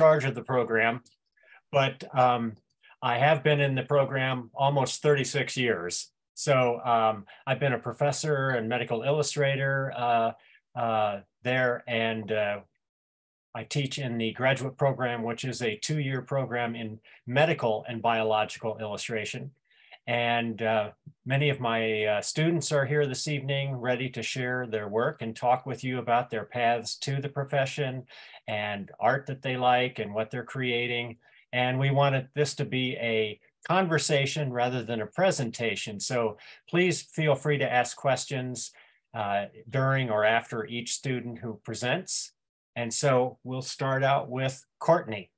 charge of the program, but um, I have been in the program almost 36 years. So um, I've been a professor and medical illustrator uh, uh, there, and uh, I teach in the graduate program, which is a two-year program in medical and biological illustration. And uh, many of my uh, students are here this evening ready to share their work and talk with you about their paths to the profession and art that they like and what they're creating. And we wanted this to be a conversation rather than a presentation. So please feel free to ask questions uh, during or after each student who presents. And so we'll start out with Courtney.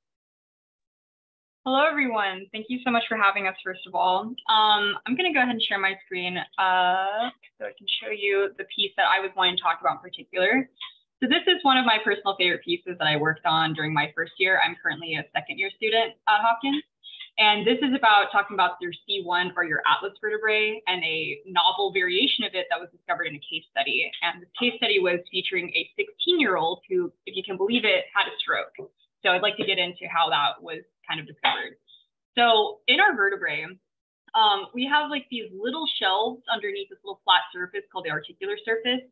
Hello, everyone. Thank you so much for having us, first of all. Um, I'm going to go ahead and share my screen uh, so I can show you the piece that I was wanting to talk about in particular. So this is one of my personal favorite pieces that I worked on during my first year. I'm currently a second year student at Hopkins. And this is about talking about your C1 or your atlas vertebrae and a novel variation of it that was discovered in a case study. And this case study was featuring a 16 year old who, if you can believe it, had a stroke. So I'd like to get into how that was kind of discovered. So in our vertebrae, um, we have like these little shelves underneath this little flat surface called the articular surface.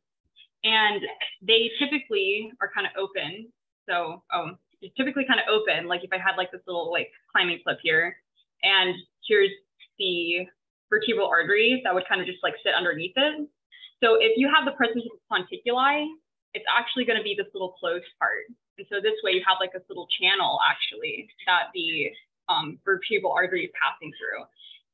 And they typically are kind of open. So um, it's typically kind of open. Like if I had like this little like climbing clip here, and here's the vertebral artery that would kind of just like sit underneath it. So if you have the presence of ponticuli, it's actually going to be this little closed part. And so this way you have like this little channel actually that the um, vertebral artery is passing through.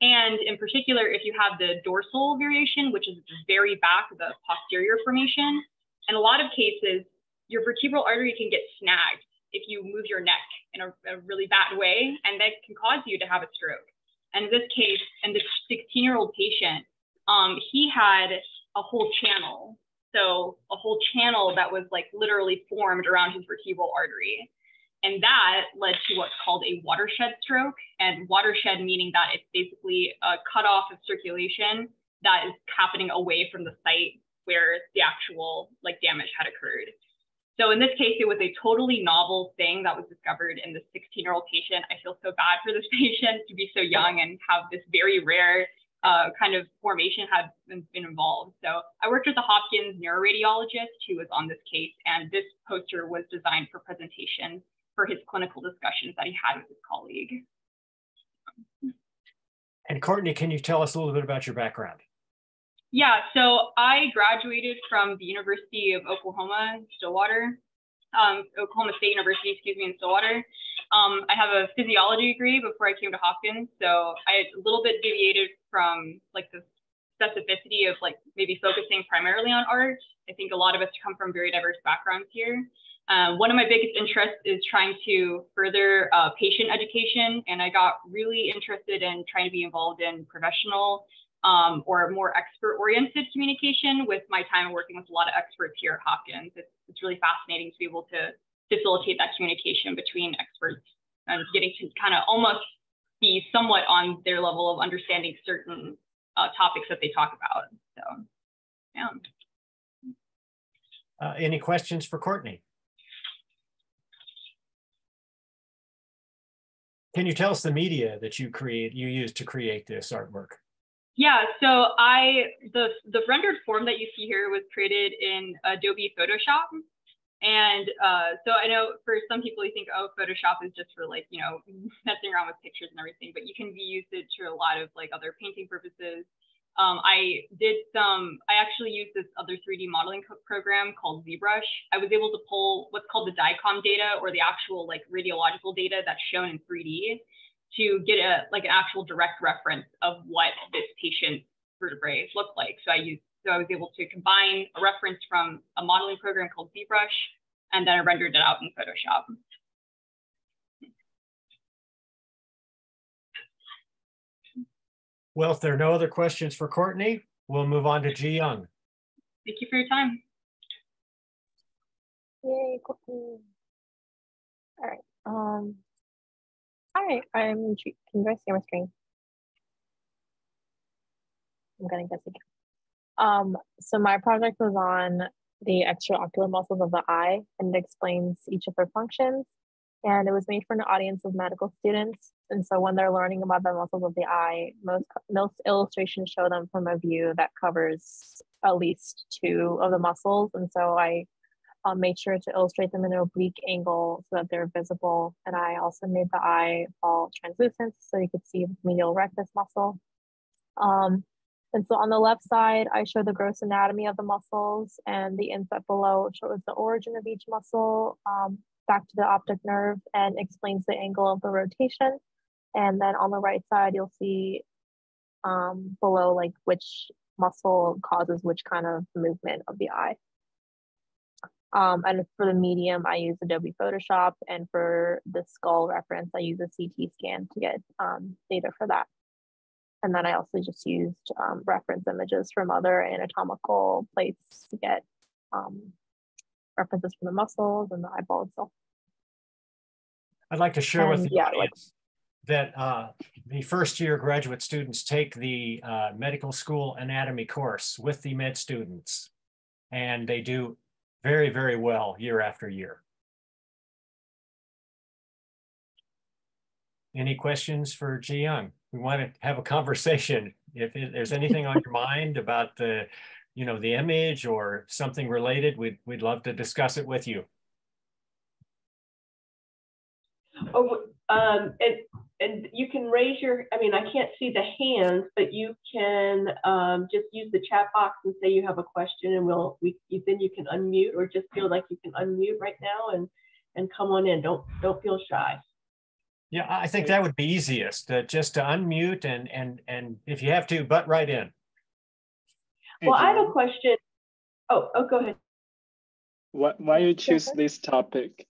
And in particular, if you have the dorsal variation, which is very back of the posterior formation, in a lot of cases, your vertebral artery can get snagged if you move your neck in a, a really bad way, and that can cause you to have a stroke. And in this case, in this 16 year old patient, um, he had a whole channel so a whole channel that was like literally formed around his vertebral artery. And that led to what's called a watershed stroke. And watershed meaning that it's basically a cutoff of circulation that is happening away from the site where the actual like damage had occurred. So in this case, it was a totally novel thing that was discovered in this 16 year old patient. I feel so bad for this patient to be so young and have this very rare uh, kind of formation had been, been involved. So I worked with a Hopkins neuroradiologist who was on this case, and this poster was designed for presentation for his clinical discussions that he had with his colleague. And Courtney, can you tell us a little bit about your background? Yeah, so I graduated from the University of Oklahoma, Stillwater, um, Oklahoma State University, excuse me, in Stillwater. Um, I have a physiology degree before I came to Hopkins, so I a little bit deviated from like the specificity of like maybe focusing primarily on art. I think a lot of us come from very diverse backgrounds here. Um, one of my biggest interests is trying to further uh, patient education, and I got really interested in trying to be involved in professional um, or more expert-oriented communication with my time working with a lot of experts here at Hopkins. It's, it's really fascinating to be able to facilitate that communication between experts and getting to kind of almost be somewhat on their level of understanding certain uh, topics that they talk about. So, yeah. Uh, any questions for Courtney? Can you tell us the media that you create, you use to create this artwork? Yeah, so I the the rendered form that you see here was created in Adobe Photoshop. And uh, so I know for some people you think, oh, Photoshop is just for like, you know, messing around with pictures and everything, but you can be used it to a lot of like other painting purposes. Um, I did some, I actually used this other 3D modeling program called ZBrush. I was able to pull what's called the DICOM data or the actual like radiological data that's shown in 3D to get a like an actual direct reference of what this patient's vertebrae look like. So I used so I was able to combine a reference from a modeling program called ZBrush, and then I rendered it out in Photoshop. Well, if there are no other questions for Courtney, we'll move on to Ji Young. Thank you for your time. Yay, Courtney. All right. Um, hi, I'm G. Can you guys see my screen? I'm gonna guess again. Um, so my project was on the extraocular muscles of the eye and it explains each of their functions. And it was made for an audience of medical students. And so when they're learning about the muscles of the eye, most, most illustrations show them from a view that covers at least two of the muscles. And so I um, made sure to illustrate them in an oblique angle so that they're visible. And I also made the eye all translucent so you could see the medial rectus muscle. Um, and so on the left side, I show the gross anatomy of the muscles and the inset below shows the origin of each muscle um, back to the optic nerve and explains the angle of the rotation. And then on the right side, you'll see um, below like which muscle causes which kind of movement of the eye. Um, and for the medium, I use Adobe Photoshop. And for the skull reference, I use a CT scan to get um, data for that. And then I also just used um, reference images from other anatomical plates to get um, references from the muscles and the eyeball itself. I'd like to share And with you yeah, audience that uh, the first year graduate students take the uh, medical school anatomy course with the med students. And they do very, very well year after year. Any questions for Ji Young? We want to have a conversation. If there's anything on your mind about the, you know, the image or something related, we'd, we'd love to discuss it with you. Oh, um, and, and you can raise your, I mean, I can't see the hands, but you can, um, just use the chat box and say you have a question and we'll, we, you- then you can unmute or just feel like you can unmute right now and, and come on in. Don't, don't feel shy. Yeah, I I think that would be easiest, uh, just to unmute and, and, and if you have to, butt right in. Hey, Well, I have a question. Oh, oh, go ahead. Why, why you choose this topic?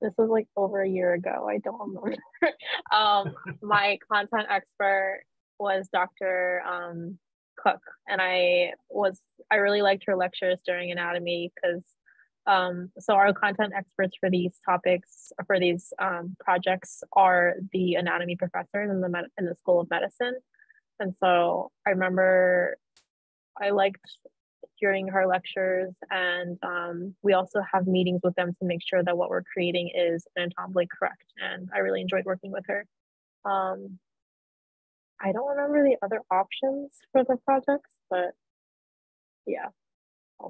This was like over a year ago. I don't remember. um, my content expert was Dr. Um, Cook, and I was I really liked her lectures during anatomy because um, so our content experts for these topics for these um, projects are the anatomy professors in the med- in the School of Medicine, and so I remember I liked hearing her lectures and um, we also have meetings with them to make sure that what we're creating is anatomically correct and i really enjoyed working with her um, i don't remember the other options for the projects but yeah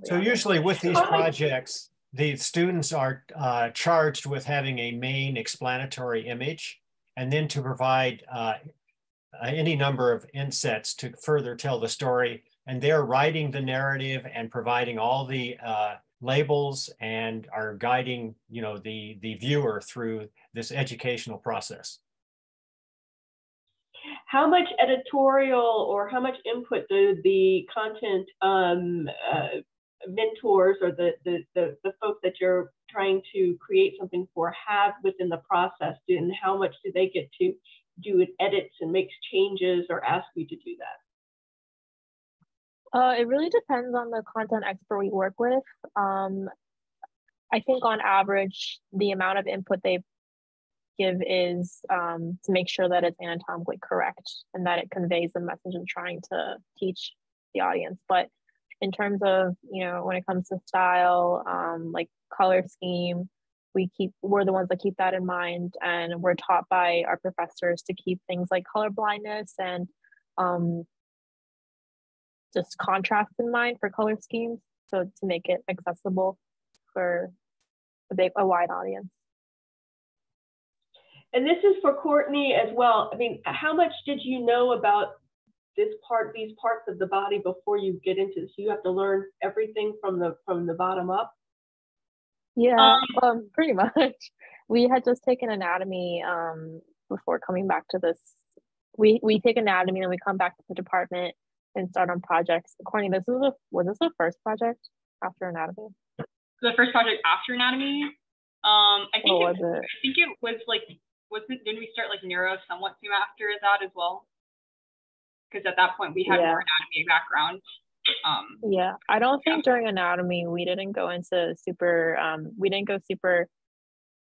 So honest. usually with these Oh, projects, the students are uh, charged with having a main explanatory image and then to provide uh, uh, any number of insets to further tell the story. And they're writing the narrative and providing all the uh, labels and are guiding, you know, the, the viewer through this educational process. How much editorial or how much input do the content um, uh, mentors or the, the, the, the folks that you're trying to create something for have within the process? And how much do they get to do edits and makes changes or ask you to do that? Uh, it really depends on the content expert we work with. Um, I think on average, the amount of input they give is um, to make sure that it's anatomically correct and that it conveys the message I'm trying to teach the audience. But in terms of, you know, when it comes to style, um, like color scheme, we keep, we're the ones that keep that in mind. And we're taught by our professors to keep things like color blindness and um, just contrast in mind for color schemes. So to make it accessible for a big, a wide audience. And this is for Courtney as well. I mean, how much did you know about this part, these parts of the body before you get into this? You have to learn everything from the from the bottom up. Yeah, Um, um, pretty much. We had just taken anatomy um, before coming back to this. We we take anatomy and we come back to the department and start on projects. Courtney, this is a was this the first project after anatomy? the first project after anatomy. Um, I think it, was it? I think it was like wasn't didn't we start like neuro somewhat soon after that as well? Because at that point we had Yeah. more anatomy background. Um, Yeah, I don't Yeah. think during anatomy we didn't go into super. Um, we didn't go super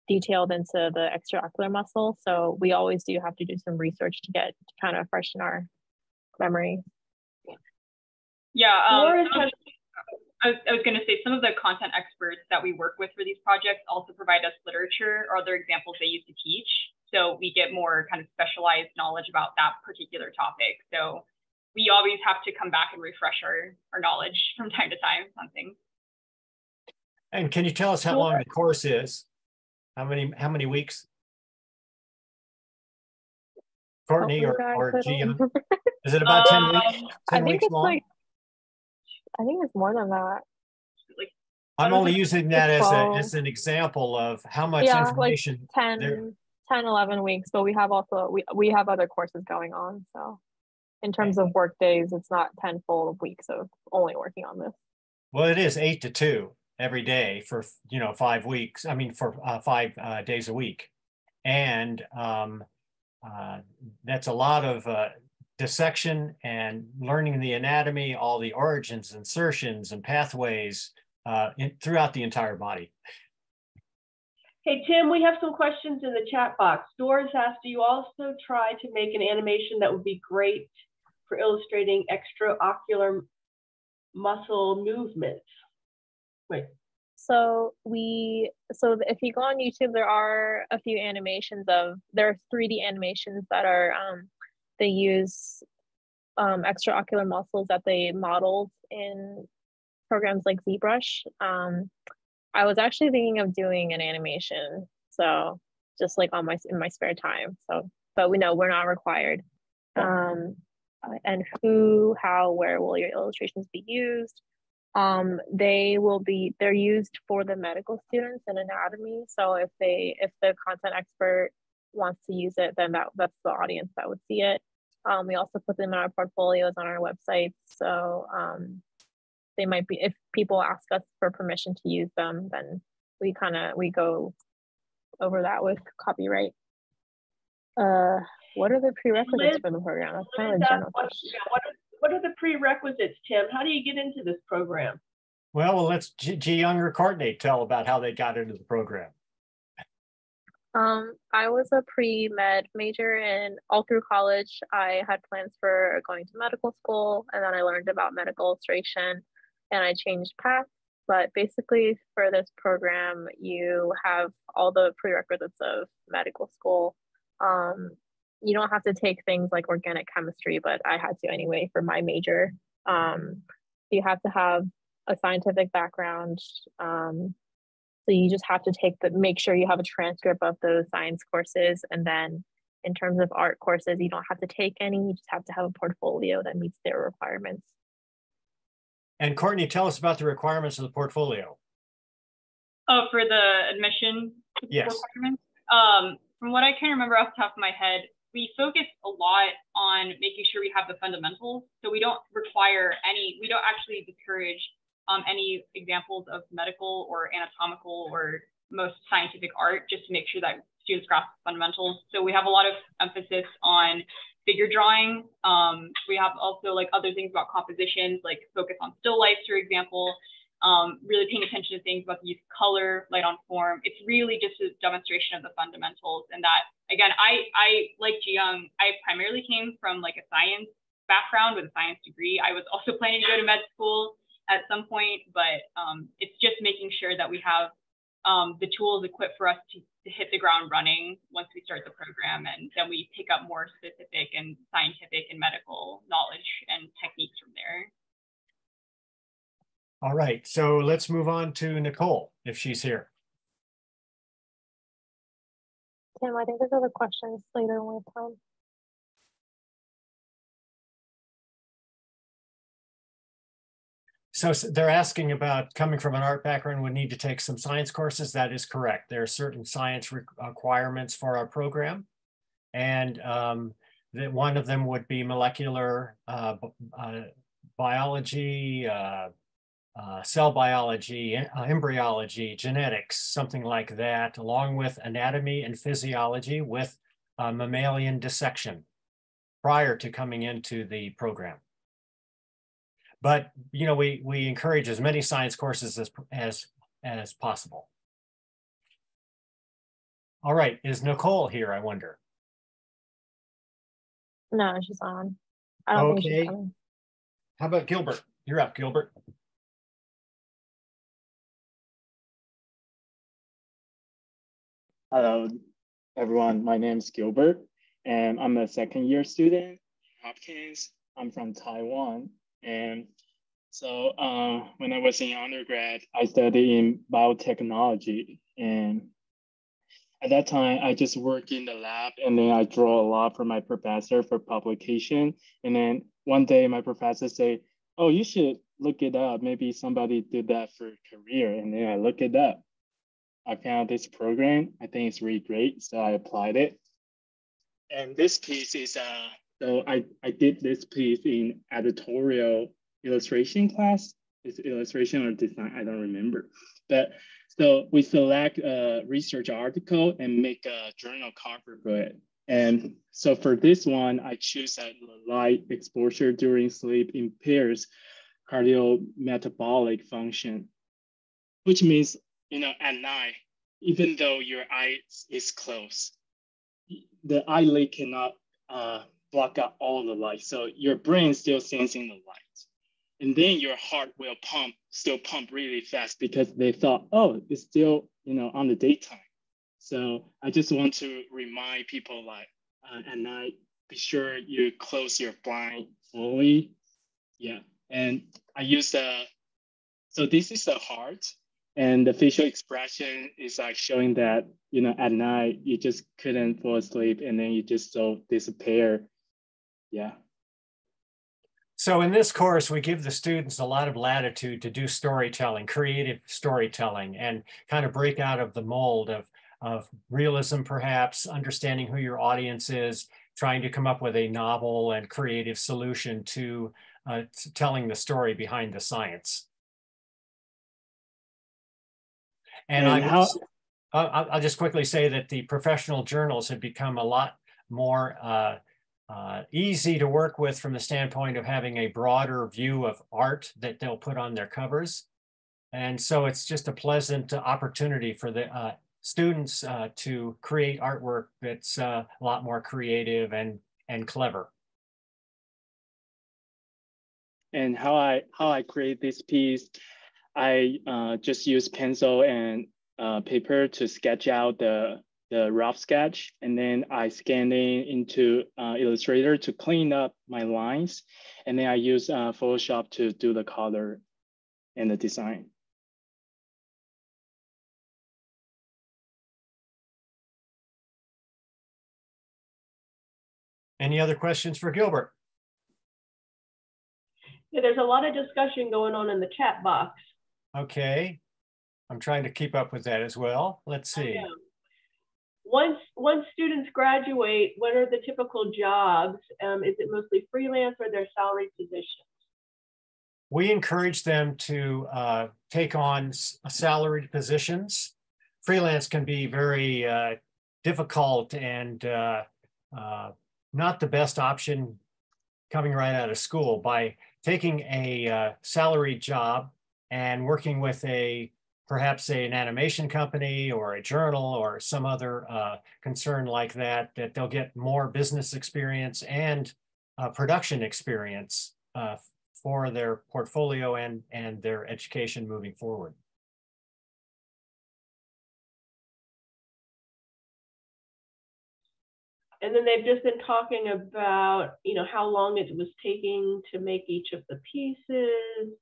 detailed into the extraocular muscle, so we always do have to do some research to get to kind of freshen our memory. yeah. Um, Laura some of- has I was, I was going to say some of the content experts that we work with for these projects also provide us literature or other examples they use to teach. So we get more kind of specialized knowledge about that particular topic. So we always have to come back and refresh our, our knowledge from time to time on things. And can you tell us how long the course is? How many, how many weeks? Courtney or, Hopefully or guys, Gian? Is it about ten Um, weeks? I Ten think weeks it's long? like, I think it's more than that. Like I'm only using that as a, as an example of how much Yeah, like information. 10, 10, 11 weeks, but we have also, we, we have other courses going on, so. In terms of work days, it's not ten full weeks of only working on this. Well, it is eight to two every day for, you know, five weeks, I mean, for uh, five uh, days a week. And um, uh, that's a lot of uh, dissection and learning the anatomy, all the origins, insertions and pathways uh, in, throughout the entire body. Hey, Tim, we have some questions in the chat box. Doris asked, do you also try to make an animation that would be great for illustrating extraocular muscle movements? Wait, So we, so if you go on YouTube, there are a few animations of, there are 3D animations that are, um, they use um, extraocular muscles that they modeled in programs like ZBrush. Um, I was actually thinking of doing an animation, so just like on my in my spare time. So, but we know we're not required. Um, and who, how, where will your illustrations be used? um, they will be they're used for the medical students in anatomy. So if they if the content expert wants to use it then that that's the audience that would see it. Um, we also put them in our portfolios on our website so um, they might be if people ask us for permission to use them then we kind of we go over that with copyright. Uh what are the prerequisites Liz- for the program that's kind of a general what, question yeah, what, are, what are the prerequisites, Tim? How do you get into this program? Well, well, let's G, Ji Young or Courtney tell about how they got into the program. Um, I was a pre-med major and all through college, I had plans for going to medical school and then I learned about medical illustration and I changed paths. But basically for this program, you have all the prerequisites of medical school. Um, you don't have to take things like organic chemistry, but I had to anyway for my major. Um, you have to have a scientific background, um, so you just have to take the make sure you have a transcript of those science courses. And then in terms of art courses, you don't have to take any, you just have to have a portfolio that meets their requirements. And Courtney, tell us about the requirements of the portfolio. Oh, for the admission Yes. requirements? Um, from what I can remember off the top of my head, we focus a lot on making sure we have the fundamentals. So we don't require any, we don't actually discourage um, any examples of medical or anatomical or most scientific art just to make sure that students grasp the fundamentals. So we have a lot of emphasis on figure drawing. Um, we have also like other things about compositions, like focus on still lifes, for example, um, really paying attention to things about the use of color, light on form. It's really just a demonstration of the fundamentals. And that, again, I, I like Jiyoung, I primarily came from like a science background with a science degree. I was also planning to go to med school at some point, but um, it's just making sure that we have um, the tools equipped for us to, to hit the ground running once we start the program. And then we pick up more specific and scientific and medical knowledge and techniques from there. All right, so let's move on to Nicole, if she's here. Tim, I think there's other questions later when we have time. So they're asking about coming from an art background would need to take some science courses. That is correct. There are certain science re- requirements for our program. And um, that one of them would be molecular uh, uh, biology, uh, uh, cell biology, uh, embryology, genetics, something like that, along with anatomy and physiology with uh, mammalian dissection prior to coming into the program. But, you know, we, we encourage as many science courses as, as, as possible. All right, is Nicole here, I wonder? No, she's on. I don't think Okay. she's. How about Gilbert? You're up, Gilbert. Hello, everyone. My name is Gilbert, and I'm a second year student Hopkins. I'm from Taiwan. And so uh, when I was in undergrad, I studied in biotechnology. And at that time, I just worked in the lab and then I draw a lot for my professor for publication. And then one day my professor said, oh, you should look it up. Maybe somebody did that for career. And then I look it up. I found this program. I think it's really great. So I applied it. And this piece is, uh, so I, I did this piece in editorial illustration class. Is illustration or design? I don't remember. But so we select a research article and make a journal cover for it. And so for this one, I choose that light exposure during sleep impairs cardiometabolic function, which means, you know, at night, even though your eye is closed, the eyelid cannot uh, block out all the light. So your brain still sensing the light. And then your heart will pump, still pump really fast because they thought, oh, it's still, you know, on the daytime. So I just want to remind people like uh, at night, be sure you close your blind fully. Yeah. And I use the, so this is the heart and the facial expression is like showing that, you know, at night you just couldn't fall asleep and then you just so disappear. Yeah. So in this course, we give the students a lot of latitude to do storytelling, creative storytelling, and kind of break out of the mold of, of realism, perhaps, understanding who your audience is, trying to come up with a novel and creative solution to uh, telling the story behind the science. And, and I how, uh, I'll just quickly say that the professional journals have become a lot more uh, uh, easy to work with from the standpoint of having a broader view of art that they'll put on their covers. And so it's just a pleasant opportunity for the uh, students uh, to create artwork that's uh, a lot more creative and, and clever and how I how I create this piece, I uh, just use pencil and uh, paper to sketch out the the rough sketch, and then I scan it into uh, Illustrator to clean up my lines, and then I use uh, Photoshop to do the color and the design. Any other questions for Gilbert? Yeah, there's a lot of discussion going on in the chat box. Okay. I'm trying to keep up with that as well. Let's see. Once once students graduate, what are the typical jobs? Um, is it mostly freelance or their salary positions? We encourage them to uh, take on salaried positions. Freelance can be very uh, difficult and uh, uh not the best option coming right out of school. By taking a uh, salaried job and working with a perhaps an animation company or a journal or some other uh, concern like that, that they'll get more business experience and uh, production experience uh, for their portfolio and, and their education moving forward. and then they've just been talking about you know how long it was taking to make each of the pieces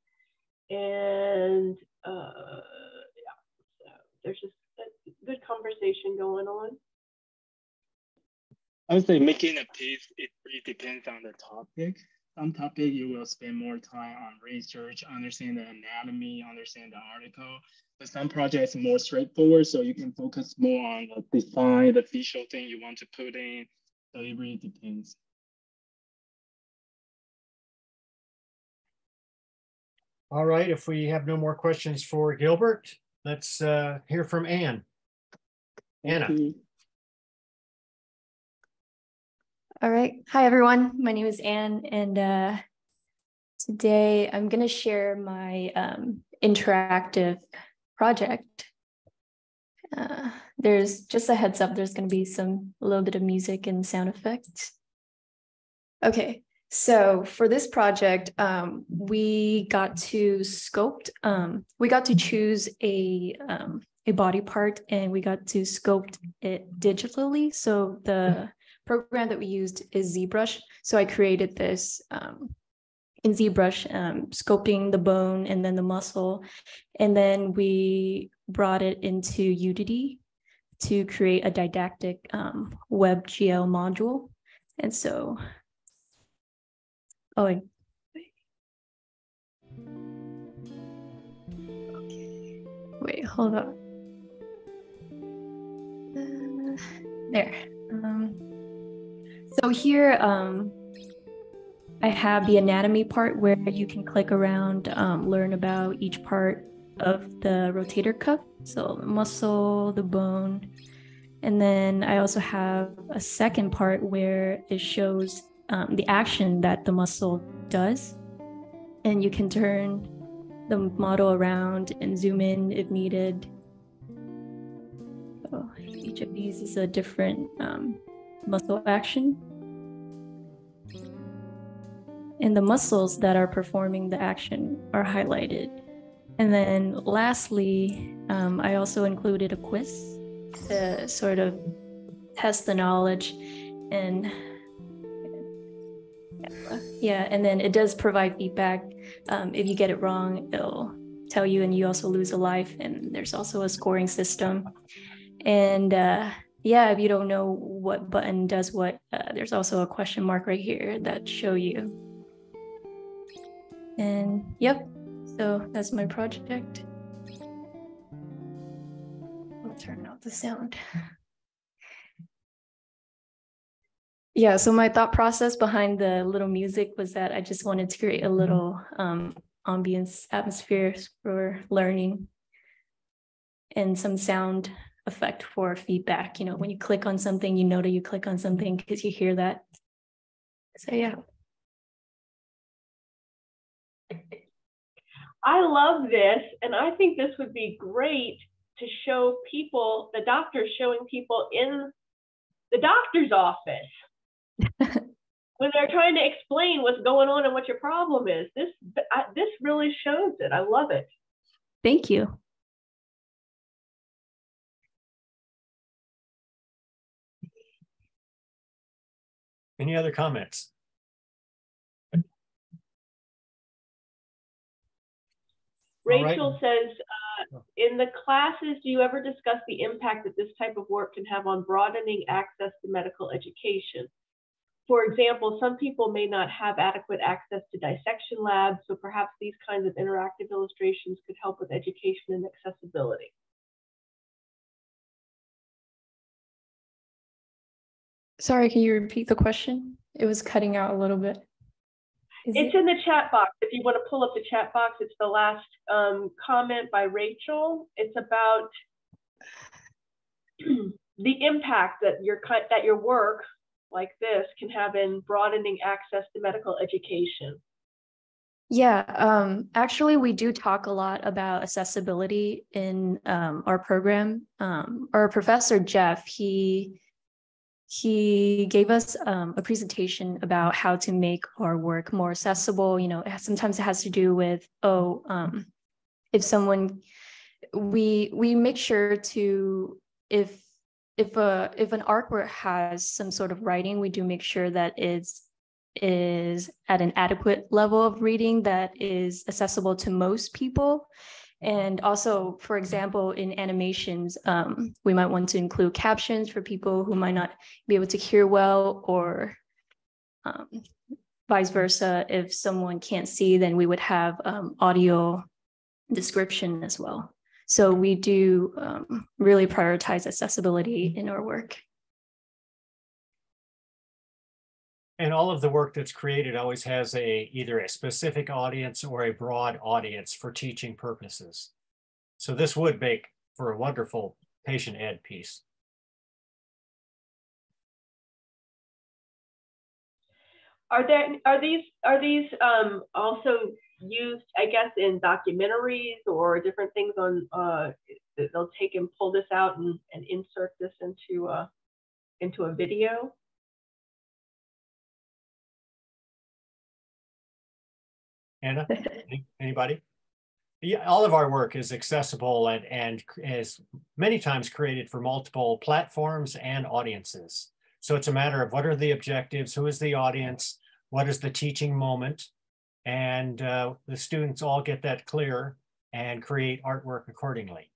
and uh, yeah so there's just a good conversation going on i would say making a piece it really depends on the topic some topic you will spend more time on research understand the anatomy understand the article but some projects more straightforward, so you can focus more on the design, the visual thing you want to put in. So it really depends. All right, if we have no more questions for Gilbert, let's uh, hear from Anne. Anna. All right. Hi, everyone. My name is Anne, and uh, today I'm going to share my um, interactive project. Uh, there's just a heads up, there's going to be some a little bit of music and sound effects. Okay, so for this project, um, we got to sculpt, um, we got to choose a, um, a body part and we got to sculpt it digitally. So the program that we used is ZBrush. So I created this um, in ZBrush, um, sculpting the bone and then the muscle. And then we brought it into Unity to create a didactic um, WebGL module. And so, oh, I, wait, hold on. Uh, there. Um, so here, um, I have the anatomy part where you can click around, um, learn about each part of the rotator cuff. So muscle, the bone. And then I also have a second part where it shows um, the action that the muscle does. And you can turn the model around and zoom in if needed. So each of these is a different um, muscle action and the muscles that are performing the action are highlighted. And then lastly, um, I also included a quiz to sort of test the knowledge and yeah, and then it does provide feedback. Um, if you get it wrong, it'll tell you, and you also lose a life. And there's also a scoring system. And uh, yeah, if you don't know what button does what, uh, there's also a question mark right here that show you and yep, so that's my project. I'll turn off the sound. Yeah, so my thought process behind the little music was that I just wanted to create a little um, ambience atmosphere for learning and some sound effect for feedback. You know, when you click on something, you know that you click on something because you hear that. So yeah. I love this, and I think this would be great to show people, the doctors showing people in the doctor's office when they're trying to explain what's going on and what your problem is. This I, this really shows it. I love it. Thank you. Any other comments? Rachel right. says, uh, in the classes, do you ever discuss the impact that this type of work can have on broadening access to medical education? For example, some people may not have adequate access to dissection labs, so perhaps these kinds of interactive illustrations could help with education and accessibility. Sorry, can you repeat the question? It was cutting out a little bit. Is it's it? in the chat box. If you want to pull up the chat box, it's the last um, comment by Rachel. It's about the impact that your that your work like this can have in broadening access to medical education. Yeah, um, actually, we do talk a lot about accessibility in um, our program. Um, our professor Jeff, he he gave us um, a presentation about how to make our work more accessible. You know, sometimes it has to do with oh, um, if someone we we make sure to if if a if an artwork has some sort of writing, we do make sure that it's is at an adequate level of reading that is accessible to most people and also, for example, in animations, um, we might want to include captions for people who might not be able to hear well or um, vice versa. If someone can't see, then we would have um, audio description as well. So we do um, really prioritize accessibility in our work. and all of the work that's created always has a either a specific audience or a broad audience for teaching purposes. So this would make for a wonderful patient ed piece. Are there are these are these um, also used, I guess, in documentaries or different things on uh, they'll take and pull this out and, and insert this into a into a video? Anna, anybody? yeah, all of our work is accessible and, and is many times created for multiple platforms and audiences. So it's a matter of what are the objectives, who is the audience, what is the teaching moment, and uh, the students all get that clear and create artwork accordingly.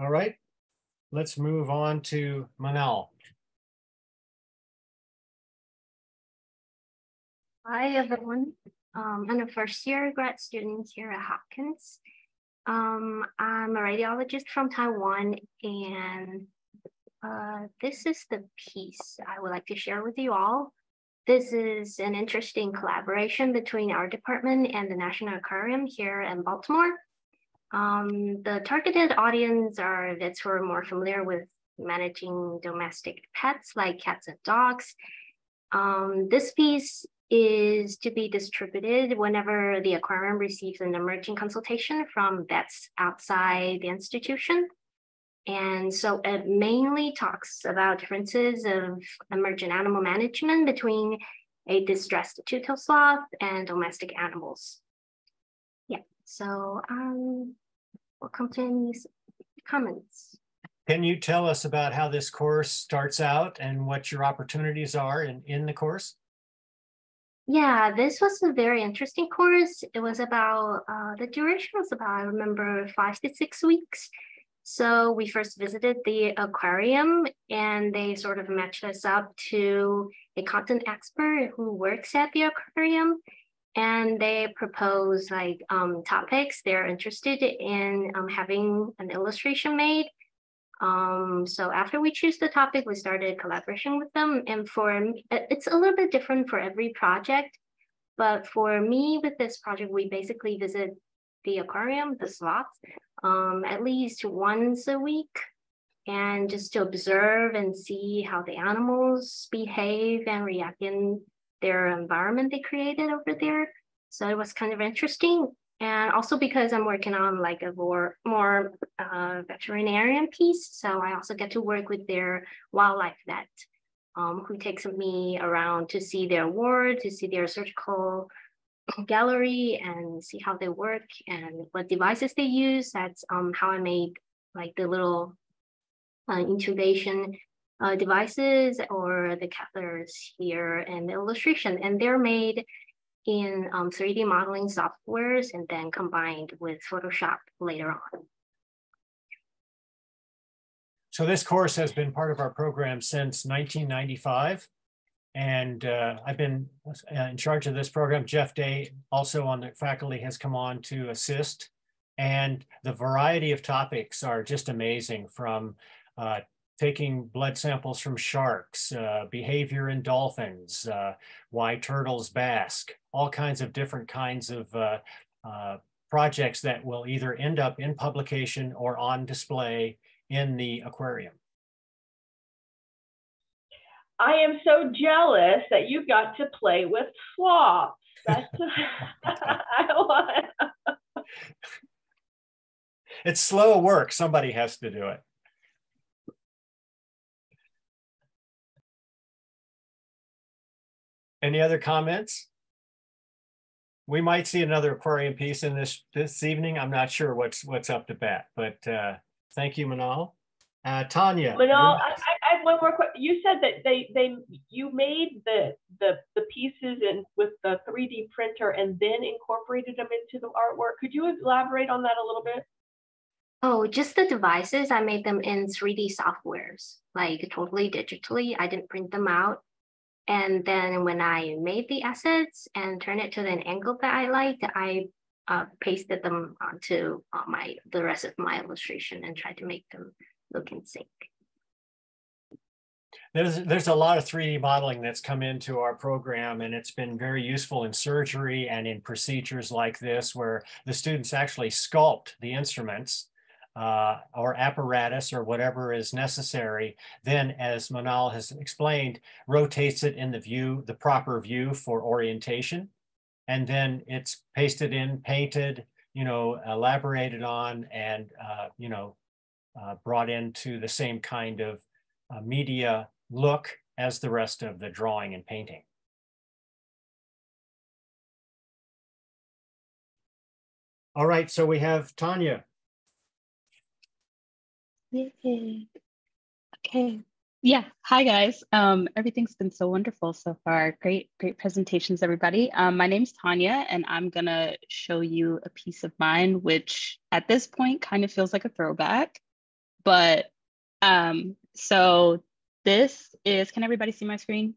All right, let's move on to Manal. Hi, everyone. Um, I'm a first year grad student here at Hopkins. Um, I'm a radiologist from Taiwan, and uh, this is the piece I would like to share with you all. This is an interesting collaboration between our department and the National Aquarium here in Baltimore. Um, the targeted audience are vets who are more familiar with managing domestic pets like cats and dogs. Um, this piece is to be distributed whenever the aquarium receives an emerging consultation from vets outside the institution. And so it mainly talks about differences of emergent animal management between a distressed two-toed sloth and domestic animals. Yeah, so um, welcome to any comments. Can you tell us about how this course starts out and what your opportunities are in, in the course? Yeah, this was a very interesting course. It was about, uh, the duration was about, I remember, five to six weeks. So we first visited the aquarium and they sort of matched us up to a content expert who works at the aquarium. And they propose like um, topics they're interested in um, having an illustration made um, so after we choose the topic, we started collaboration with them. And for it's a little bit different for every project. But for me, with this project, we basically visit the aquarium, the sloths, um, at least once a week, and just to observe and see how the animals behave and react in their environment they created over there. So it was kind of interesting and also because I'm working on like a more more uh, veterinarian piece, so I also get to work with their wildlife vet, um, who takes me around to see their ward, to see their surgical gallery, and see how they work and what devices they use. That's um, how I made like the little uh, intubation uh, devices or the catheters here and the illustration, and they're made in um, 3D modeling softwares and then combined with Photoshop later on. So this course has been part of our program since 1995. And uh, I've been uh, in charge of this program. Jeff Day, also on the faculty, has come on to assist. And the variety of topics are just amazing from uh, taking blood samples from sharks, uh, behavior in dolphins, uh, why turtles bask, all kinds of different kinds of uh, uh, projects that will either end up in publication or on display in the aquarium. I am so jealous that you got to play with sloths. That's I want. It's slow work. Somebody has to do it. Any other comments? We might see another aquarium piece in this this evening. I'm not sure what's what's up to bat, but uh, thank you, Manal. Uh, Tanya. Manal, I, I, have one more question. You said that they they you made the the the pieces and with the 3D printer and then incorporated them into the artwork. Could you elaborate on that a little bit? Oh, just the devices. I made them in 3D softwares, like totally digitally. I didn't print them out. And then when I made the assets and turned it to an angle that I liked, I uh, pasted them onto uh, my the rest of my illustration and tried to make them look in sync. There's, there's a lot of 3D modeling that's come into our program and it's been very useful in surgery and in procedures like this where the students actually sculpt the instruments uh, or apparatus or whatever is necessary, then as Manal has explained, rotates it in the view, the proper view for orientation. And then it's pasted in, painted, you know, elaborated on and, uh, you know, uh, brought into the same kind of uh, media look as the rest of the drawing and painting. All right, so we have Tanya. Yay. Okay. Yeah. Hi, guys. Um, everything's been so wonderful so far. Great, great presentations, everybody. Um, my name's Tanya, and I'm going to show you a piece of mine, which at this point kind of feels like a throwback. But um, so this is, can everybody see my screen?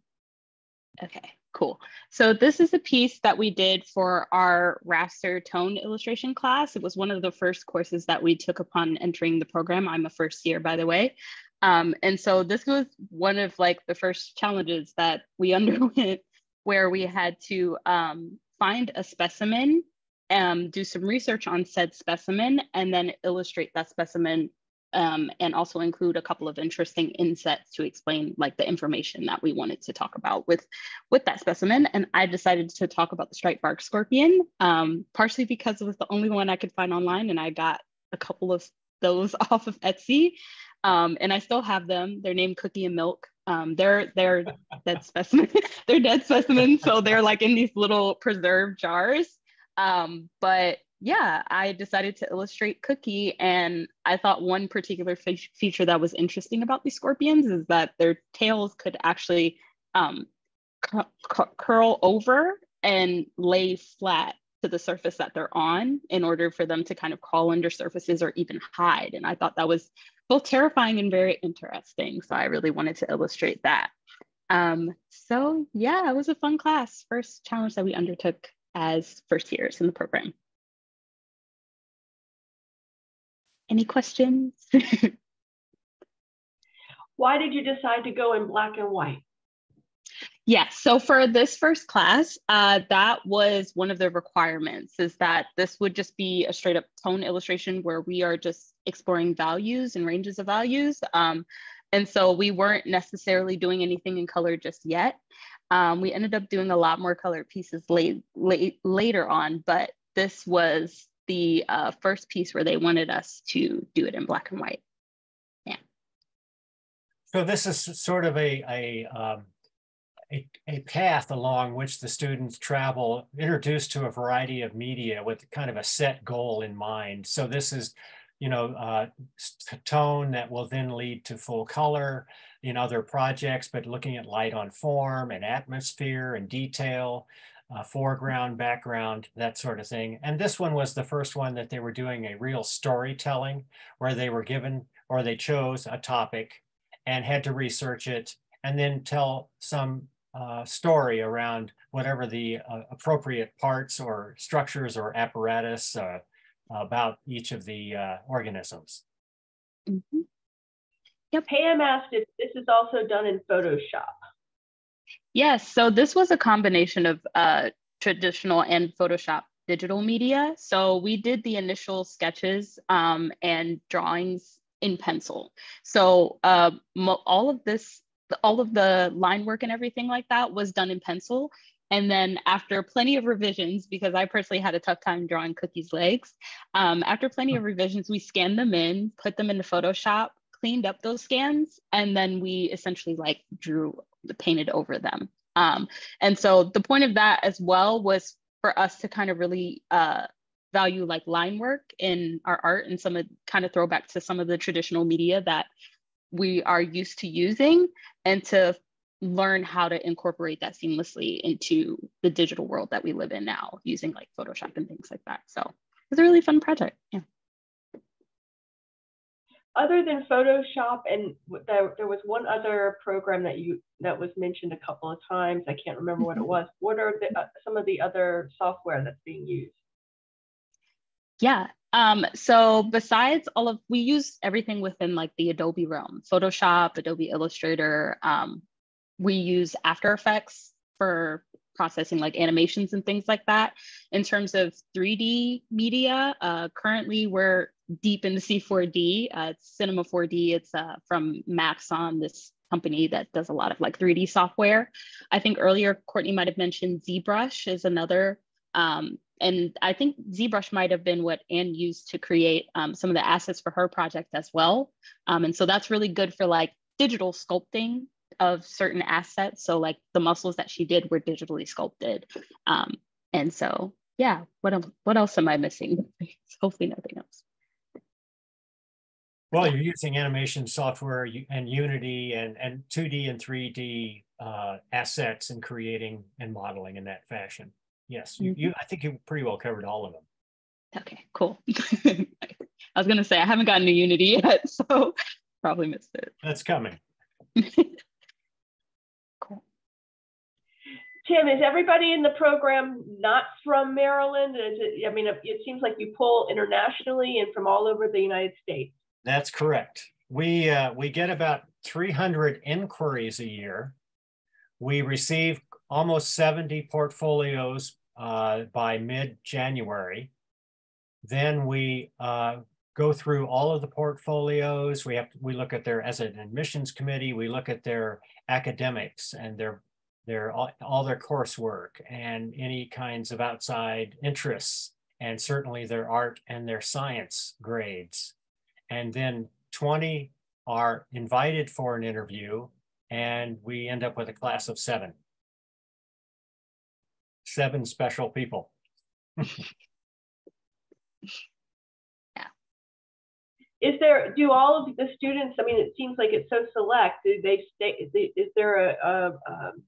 Okay, cool. So this is a piece that we did for our raster tone illustration class. It was one of the first courses that we took upon entering the program. I'm a first year, by the way. Um, and so this was one of like the first challenges that we underwent where we had to um, find a specimen, um, do some research on said specimen, and then illustrate that specimen um, and also include a couple of interesting insets to explain like the information that we wanted to talk about with, with that specimen. And I decided to talk about the striped bark scorpion, um, partially because it was the only one I could find online and I got a couple of those off of Etsy. Um, and I still have them. They're named Cookie and Milk. Um, they're they're dead specimens. they're dead specimens, so they're like in these little preserved jars. Um, but yeah, I decided to illustrate Cookie, and I thought one particular fe feature that was interesting about these scorpions is that their tails could actually um, curl over and lay flat to the surface that they're on in order for them to kind of crawl under surfaces or even hide. And I thought that was both terrifying and very interesting. So I really wanted to illustrate that. Um, so yeah, it was a fun class. First challenge that we undertook as first years in the program. Any questions? Why did you decide to go in black and white? Yes. So for this first class, uh, that was one of the requirements is that this would just be a straight up tone illustration where we are just exploring values and ranges of values. Um, and so we weren't necessarily doing anything in color just yet. Um, we ended up doing a lot more color pieces late, late, later on, but this was the uh, first piece where they wanted us to do it in black and white. Yeah. So this is sort of a, a, um, a, a, path along which the students travel, introduced to a variety of media with kind of a set goal in mind. So this is, you know, uh, tone that will then lead to full color in other projects, but looking at light on form and atmosphere and detail uh, foreground, background, that sort of thing. And this one was the first one that they were doing a real storytelling where they were given or they chose a topic and had to research it and then tell some uh, story around whatever the uh, appropriate parts or structures or apparatus uh, about each of the uh, organisms. Mm -hmm. Yep. Pam asked if this is also done in Photoshop. Yes, so this was a combination of uh, traditional and Photoshop digital media. So we did the initial sketches um, and drawings in pencil. So uh, all of this, all of the line work and everything like that was done in pencil. And then after plenty of revisions, because I personally had a tough time drawing Cookie's legs, um, after plenty of revisions, we scanned them in, put them into Photoshop, cleaned up those scans, and then we essentially like drew painted over them. Um, and so the point of that as well was for us to kind of really uh, value like line work in our art and some of kind of throwback to some of the traditional media that we are used to using and to learn how to incorporate that seamlessly into the digital world that we live in now using like Photoshop and things like that. So it was a really fun project. Yeah other than Photoshop, and there, there was one other program that you that was mentioned a couple of times. I can't remember what it mm-hmm. was. What are the, uh, some of the other software that's being used? Yeah. Um, so besides all of, we use everything within like the Adobe realm, Photoshop, Adobe Illustrator. Um, we use After Effects for processing like animations and things like that. In terms of 3D media, uh, currently we're deep in the C4D. Uh, Cinema 4D. It's uh, from Maxon, this company that does a lot of like 3D software. I think earlier Courtney might have mentioned ZBrush is another. Um, and I think ZBrush might have been what Anne used to create um, some of the assets for her project as well. Um, and so that's really good for like digital sculpting of certain assets. So like the muscles that she did were digitally sculpted. Um, and so yeah, what else, what else am I missing? Hopefully nothing else. Well, you're using animation software and Unity and, and 2D and 3D uh, assets and creating and modeling in that fashion. Yes, you, you, I think you pretty well covered all of them. Okay, cool. I was gonna say I haven't gotten to Unity yet, so probably missed it. That's coming. cool. Tim, is everybody in the program not from Maryland? Is it, I mean, it, seems like you pull internationally and from all over the United States. That's correct. We uh, we get about 300 inquiries a year. We receive almost 70 portfolios uh, by mid-January. Then we uh, go through all of the portfolios. We have to, we look at their as an admissions committee. We look at their academics and their their all, all their coursework and any kinds of outside interests, and certainly their art and their science grades. And then 20 are invited for an interview, and we end up with a class of seven. Seven special people. Yeah. Is there do all of the students i mean it seems like it's so select do they stay is there a, a, um,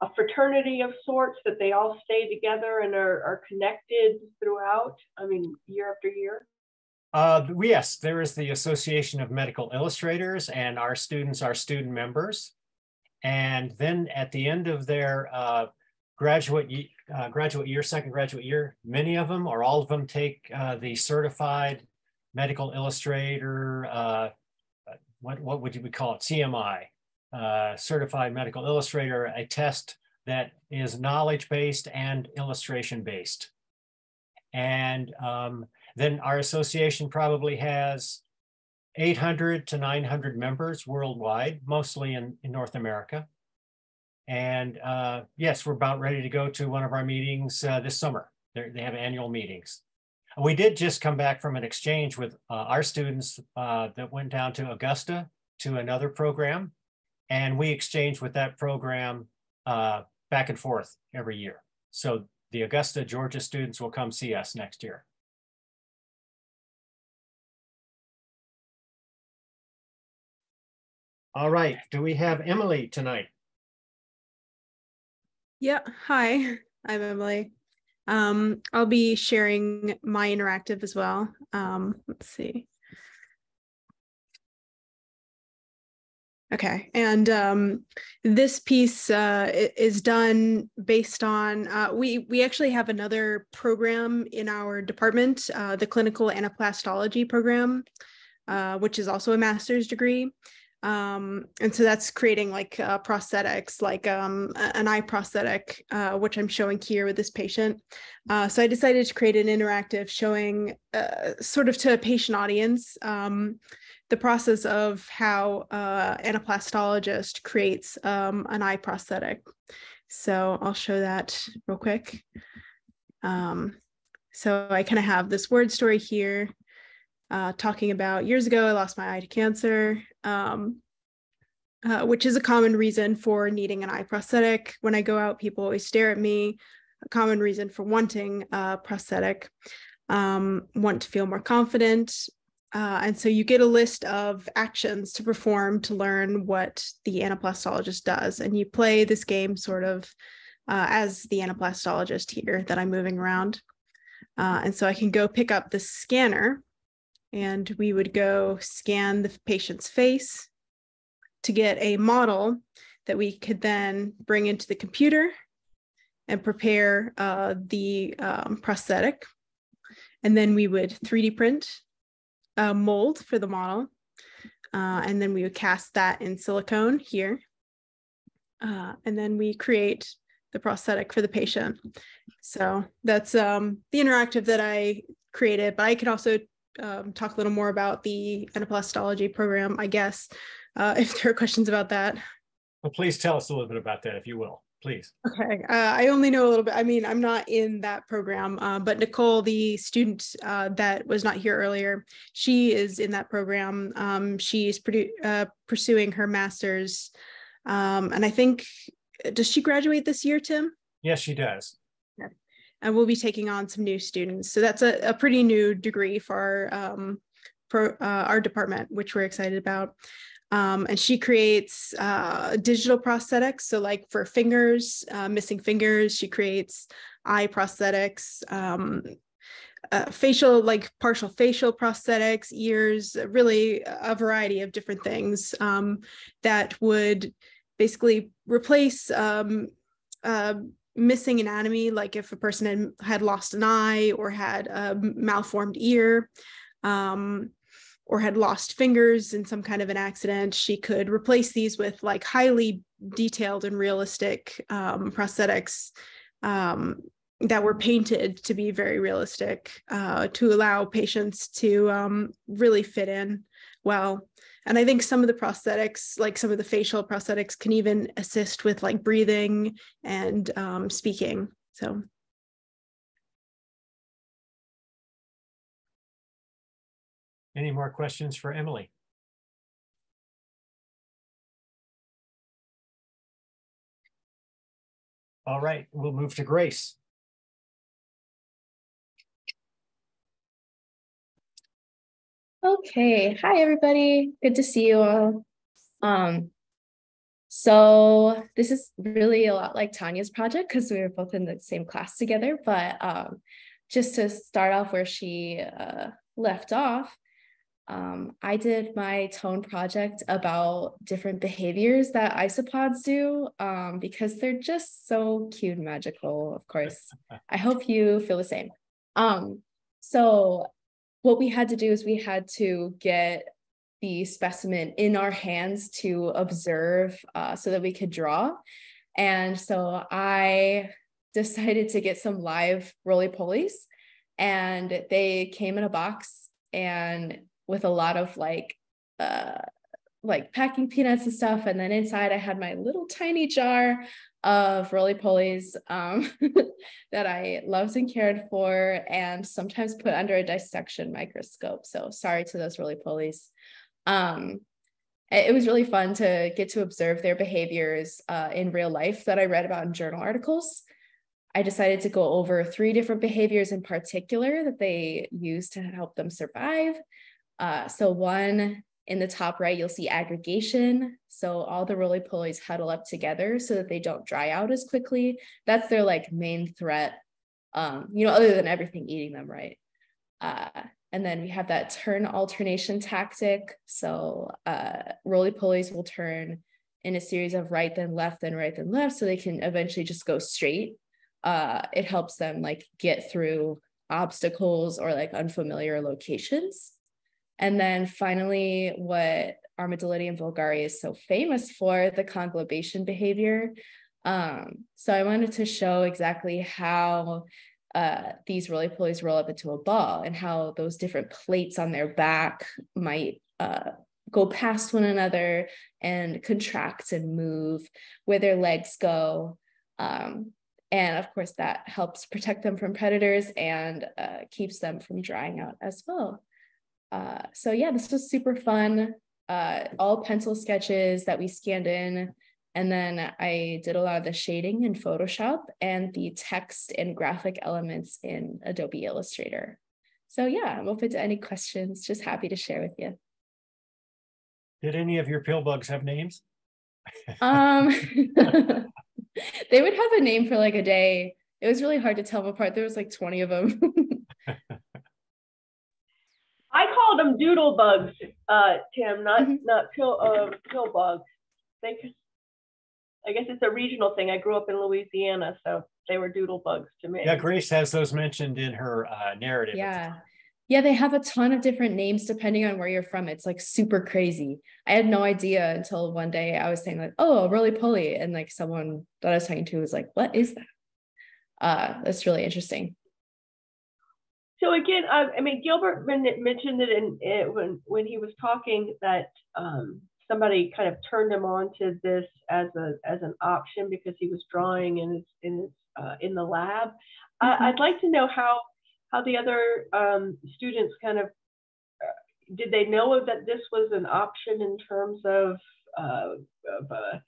a fraternity of sorts that they all stay together and are, are connected throughout i mean year after year? Uh, yes there is the association of medical illustrators and our students are student members. And then at the end of their uh, graduate uh, graduate year second graduate year many of them or all of them take uh, the certified medical illustrator, uh, what, what would you call it, CMI, uh, certified medical illustrator, a test that is knowledge-based and illustration-based. And um, then our association probably has 800 to 900 members worldwide, mostly in, in North America. And uh, yes, we're about ready to go to one of our meetings uh, this summer. They're, they have annual meetings. We did just come back from an exchange with uh, our students uh, that went down to Augusta to another program, and we exchange with that program uh, back and forth every year. So the Augusta, Georgia students will come see us next year. All right, do we have Emily tonight? Yeah, hi, I'm Emily. Um, I'll be sharing my interactive as well. Um, let's see. Okay, and um, this piece uh, is done based on, uh, we, we actually have another program in our department, uh, the Clinical Anaplastology program, uh, which is also a master's degree. Um, and so that's creating like uh, prosthetics, like um, an eye prosthetic, uh, which I'm showing here with this patient. So I decided to create an interactive showing sort of to a patient audience um, the process of how uh, anaplastologist creates um, an eye prosthetic. So I'll show that real quick. Um, so I kind of have this word story here uh, talking about years ago, I lost my eye to cancer, um, uh, which is a common reason for needing an eye prosthetic. When I go out, people always stare at me. A common reason for wanting a prosthetic, um, want to feel more confident. Uh, and so you get a list of actions to perform to learn what the anaplastologist does. And you play this game sort of uh, as the anaplastologist here that I'm moving around. Uh, and so I can go pick up the scanner and we would go scan the patient's face to get a model that we could then bring into the computer and prepare uh, the um, prosthetic. And then we would 3D print a mold for the model. Uh, and then we would cast that in silicone here. Uh, and then we create the prosthetic for the patient. So that's um, the interactive that I created, but I could also um, talk a little more about the anaplastology program, I guess, uh, if there are questions about that. Well, please tell us a little bit about that, if you will, please. Okay, uh, I only know a little bit. I mean, I'm not in that program, uh, but Nicole, the student uh, that was not here earlier, she is in that program. Um, she's uh, pursuing her master's, um, and I think, does she graduate this year, Tim? Yes, she does. and we'll be taking on some new students. So that's a, a pretty new degree for our, um, for, uh, our department, which we're excited about. Um, and she creates uh, digital prosthetics. So, like for fingers, uh, missing fingers, she creates eye prosthetics, um, uh, facial, like partial facial prosthetics, ears, really a variety of different things um, that would basically replace um, uh, missing anatomy, like if a person had, had lost an eye or had a malformed ear. Um, or had lost fingers in some kind of an accident, she could replace these with like highly detailed and realistic um, prosthetics um, that were painted to be very realistic uh, to allow patients to um, really fit in well. And I think some of the prosthetics, like some of the facial prosthetics, can even assist with like breathing and um, speaking. So Any more questions for Emily? All right, we'll move to Grace. Okay, hi everybody. Good to see you all. Um, so this is really a lot like Tanya's project because we were both in the same class together. But um, just to start off where she uh, left off, um, I did my tone project about different behaviors that isopods do um, because they're just so cute and magical, of course. I hope you feel the same. Um, so, what we had to do is we had to get the specimen in our hands to observe uh, so that we could draw. And so I decided to get some live roly polies, and they came in a box and with a lot of like uh like packing peanuts and stuff. And then inside i had my little tiny jar of roly polies um, that i loved and cared for and sometimes put under a dissection microscope. So sorry to those roly polies. Um, it was really fun to get to observe their behaviors uh, in real life that i read about in journal articles. I decided to go over three different behaviors in particular that they use to help them survive. Uh, so one in the top right, you'll see aggregation. So all the roly polies huddle up together so that they don't dry out as quickly. That's their like main threat, um, you know, other than everything eating them, right? Uh, and then we have that turn alternation tactic. So uh, roly polies will turn in a series of right, then left, then right, then left, so they can eventually just go straight. Uh, it helps them like get through obstacles or like unfamiliar locations. And then finally, what Armadillidium vulgare is so famous for, the conglobation behavior. Um, so I wanted to show exactly how uh, these roly polies roll up into a ball and how those different plates on their back might uh, go past one another and contract and move where their legs go. Um, and of course, that helps protect them from predators and uh, keeps them from drying out as well. Uh, so yeah, this was super fun. Uh, all pencil sketches that we scanned in. And then I did a lot of the shading in Photoshop and the text and graphic elements in Adobe Illustrator. So yeah, I'm open to any questions. Just happy to share with you. Did any of your pill bugs have names? um, they would have a name for like a day. It was really hard to tell them apart. There was like 20 of them. I called them doodle bugs, uh, Tim, not mm-hmm. not pill uh, pill bugs. They, I guess it's a regional thing. I grew up in Louisiana, so they were doodle bugs to me. Yeah, Grace has those mentioned in her uh, narrative. Yeah. Yeah, they have a ton of different names depending on where you're from. It's like super crazy. I had no idea until one day I was saying like, "Oh, roly poly," and like someone that I was talking to was like, "What is that?" Uh, that's really interesting. So again, I, I mean, Gilbert mentioned it in it when when he was talking that um, somebody kind of turned him on to this as a as an option because he was drawing in his in his uh, in the lab. Mm-hmm. I, would like to know how how the other um, students kind of uh, did they know that this was an option in terms of uh, of uh,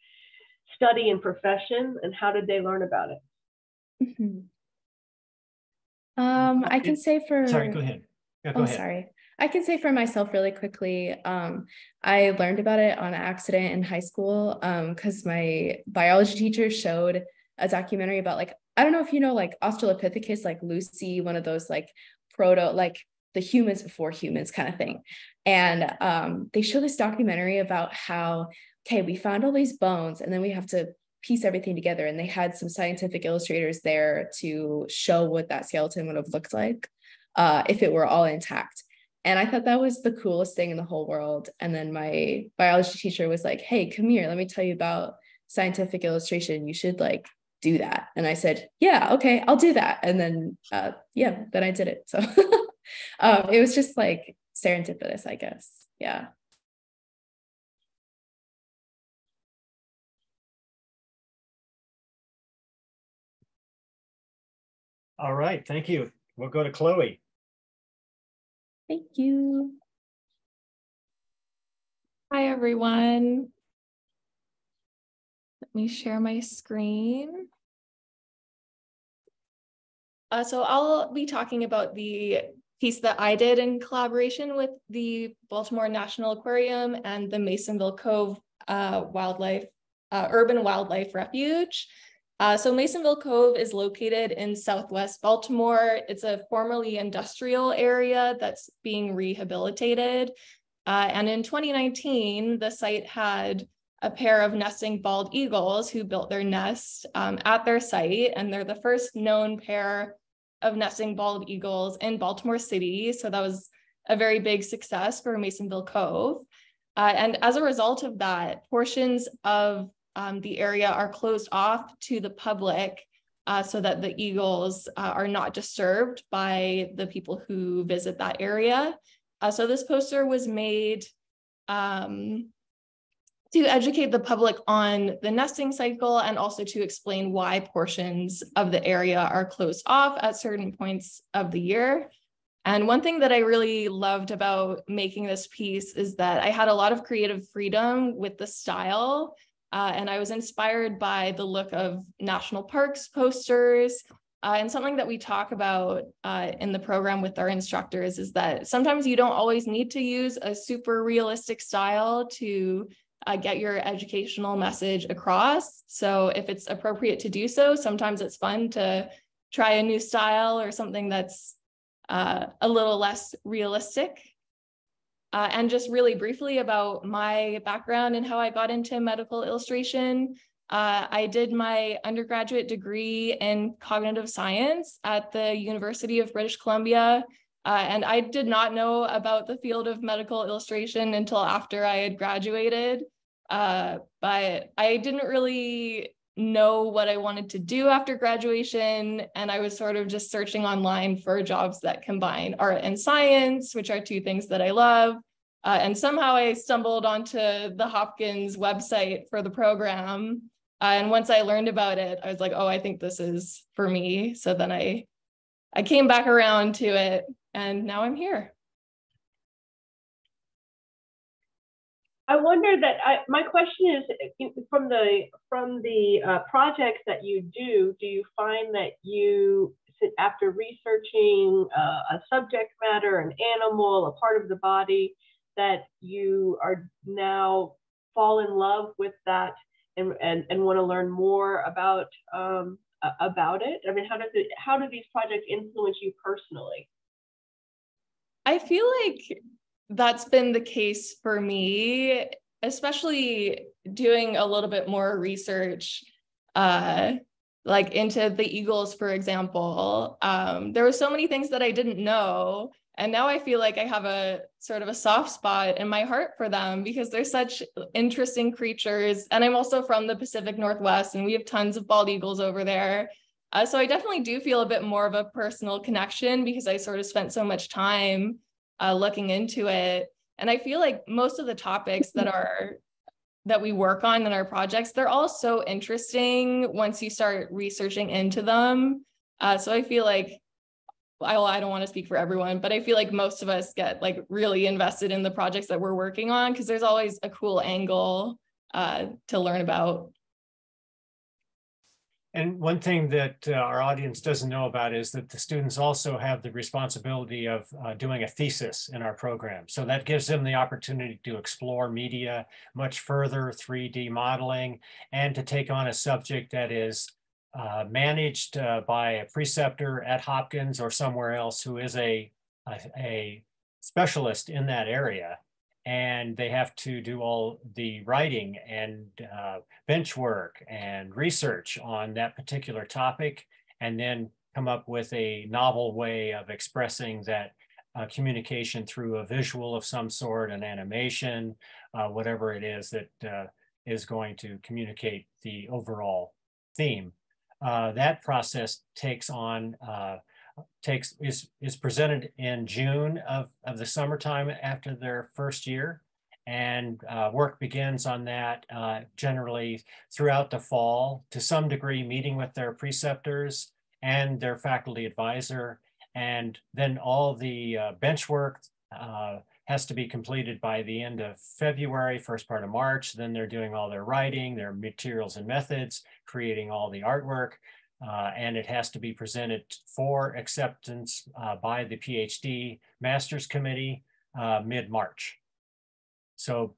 study and profession, and how did they learn about it? Mm-hmm. Um, I can say for Sorry, go ahead. Yeah, go oh, ahead. sorry. I can say for myself really quickly. Um, I learned about it on accident in high school because my biology teacher showed a documentary about like I don't know if you know like Australopithecus, like Lucy, one of those like proto like the humans before humans kind of thing. And um, they show this documentary about how okay, we found all these bones, and then we have to piece everything together. And they had some scientific illustrators there to show what that skeleton would have looked like uh, if it were all intact. And I thought that was the coolest thing in the whole world. And then my biology teacher was like, hey, come here, let me tell you about scientific illustration. You should like do that. And I said, yeah, okay, I'll do that. And then, uh, yeah, then I did it. So um, it was just like serendipitous, I guess. Yeah. All right, thank you. We'll go to Chloe. Thank you. Hi, everyone. Let me share my screen. Uh, so I'll be talking about the piece that I did in collaboration with the Baltimore National Aquarium and the Masonville Cove uh, Wildlife, uh, Urban Wildlife Refuge. Uh, so Masonville Cove is located in Southwest Baltimore. It's a formerly industrial area that's being rehabilitated. Uh, and in 2019, the site had a pair of nesting bald eagles who built their nest um, at their site. And they're the first known pair of nesting bald eagles in Baltimore City. So that was a very big success for Masonville Cove. Uh, and as a result of that, portions of um, the area are closed off to the public uh, so that the eagles uh, are not disturbed by the people who visit that area. Uh, so this poster was made um, to educate the public on the nesting cycle and also to explain why portions of the area are closed off at certain points of the year. And one thing that I really loved about making this piece is that I had a lot of creative freedom with the style uh, and I was inspired by the look of national parks posters. Uh, and something that we talk about uh, in the program with our instructors is that sometimes you don't always need to use a super realistic style to uh, get your educational message across. So if it's appropriate to do so, sometimes it's fun to try a new style or something that's uh, a little less realistic. Uh, and just really briefly about my background and how I got into medical illustration. Uh, I did my undergraduate degree in cognitive science at the University of British Columbia. Uh, and I did not know about the field of medical illustration until after I had graduated. Uh, but I didn't really know what I wanted to do after graduation. And I was sort of just searching online for jobs that combine art and science, which are two things that I love. Uh, and somehow I stumbled onto the Hopkins website for the program. Uh, and once I learned about it, I was like, oh, I think this is for me. So then I, I came back around to it and now I'm here. I wonder that I, my question is from the from the uh, projects that you do, do you find that you after researching uh, a subject matter, an animal, a part of the body, that you are now fall in love with that and and, and want to learn more about um, about it? I mean, how does it how do these projects influence you personally? I feel like that's been the case for me, especially doing a little bit more research, uh, like into the Eagles, for example. Um, there were so many things that I didn't know. And now I feel like I have a sort of a soft spot in my heart for them because they're such interesting creatures. And I'm also from the Pacific Northwest, and we have tons of bald eagles over there. Uh, so I definitely do feel a bit more of a personal connection because I sort of spent so much time uh, looking into it. And I feel like most of the topics that are that we work on in our projects, they're all so interesting once you start researching into them. Uh, so I feel like I, I don't want to speak for everyone, but I feel like most of us get like really invested in the projects that we're working on because there's always a cool angle uh, to learn about. And one thing that uh, our audience doesn't know about is that the students also have the responsibility of uh, doing a thesis in our program. So that gives them the opportunity to explore media much further, 3D modeling, and to take on a subject that is uh, managed uh, by a preceptor at Hopkins or somewhere else who is a, a, a specialist in that area and they have to do all the writing and uh, bench work and research on that particular topic and then come up with a novel way of expressing that uh, communication through a visual of some sort, an animation, uh, whatever it is that uh, is going to communicate the overall theme. Uh, that process takes on uh, takes is is presented in June of, of the summertime after their first year. And uh, work begins on that uh, generally throughout the fall, to some degree, meeting with their preceptors and their faculty advisor. And then all the uh, bench work has to be completed by the end of February, first part of March. Then they're doing all their writing, their materials and methods, creating all the artwork uh, and it has to be presented for acceptance uh, by the PhD Master's Committee uh, mid-March. So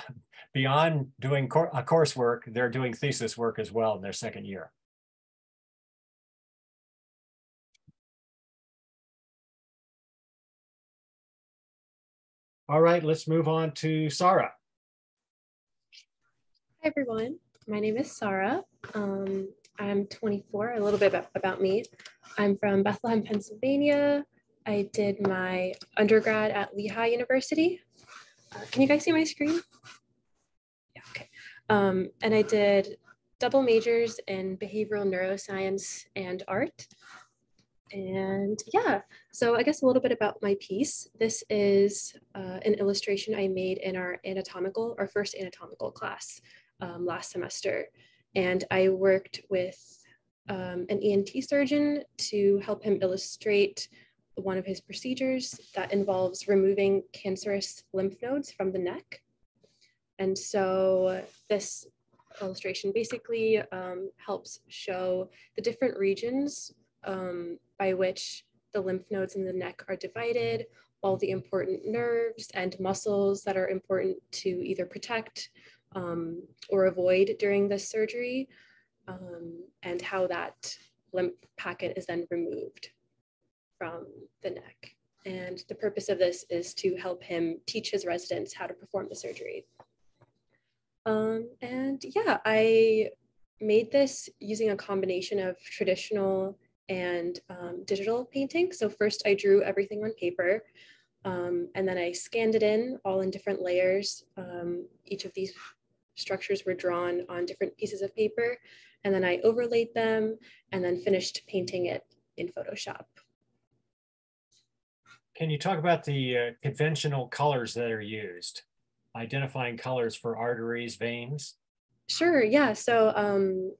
beyond doing a coursework, they're doing thesis work as well in their second year. All right, let's move on to Sarah. Hi, everyone. My name is Sarah. Um, I'm 24, a little bit about, about me. I'm from Bethlehem, Pennsylvania. I did my undergrad at Lehigh University. Uh, can you guys see my screen? Yeah, okay. Um, and I did double majors in behavioral neuroscience and art. And yeah, so I guess a little bit about my piece. This is uh, an illustration I made in our anatomical, our first anatomical class um, last semester. And I worked with um, an ENT surgeon to help him illustrate one of his procedures that involves removing cancerous lymph nodes from the neck. And so this illustration basically um, helps show the different regions um, by which the lymph nodes in the neck are divided, all the important nerves and muscles that are important to either protect um, or avoid during this surgery, um, and how that lymph packet is then removed from the neck. And the purpose of this is to help him teach his residents how to perform the surgery. Um, and yeah, I made this using a combination of traditional and um, digital painting. So first I drew everything on paper um, and then I scanned it in all in different layers. Um, each of these structures were drawn on different pieces of paper. And then I overlaid them and then finished painting it in Photoshop. Can you talk about the uh, conventional colors that are used? Identifying colors for arteries, veins? Sure, yeah. So um,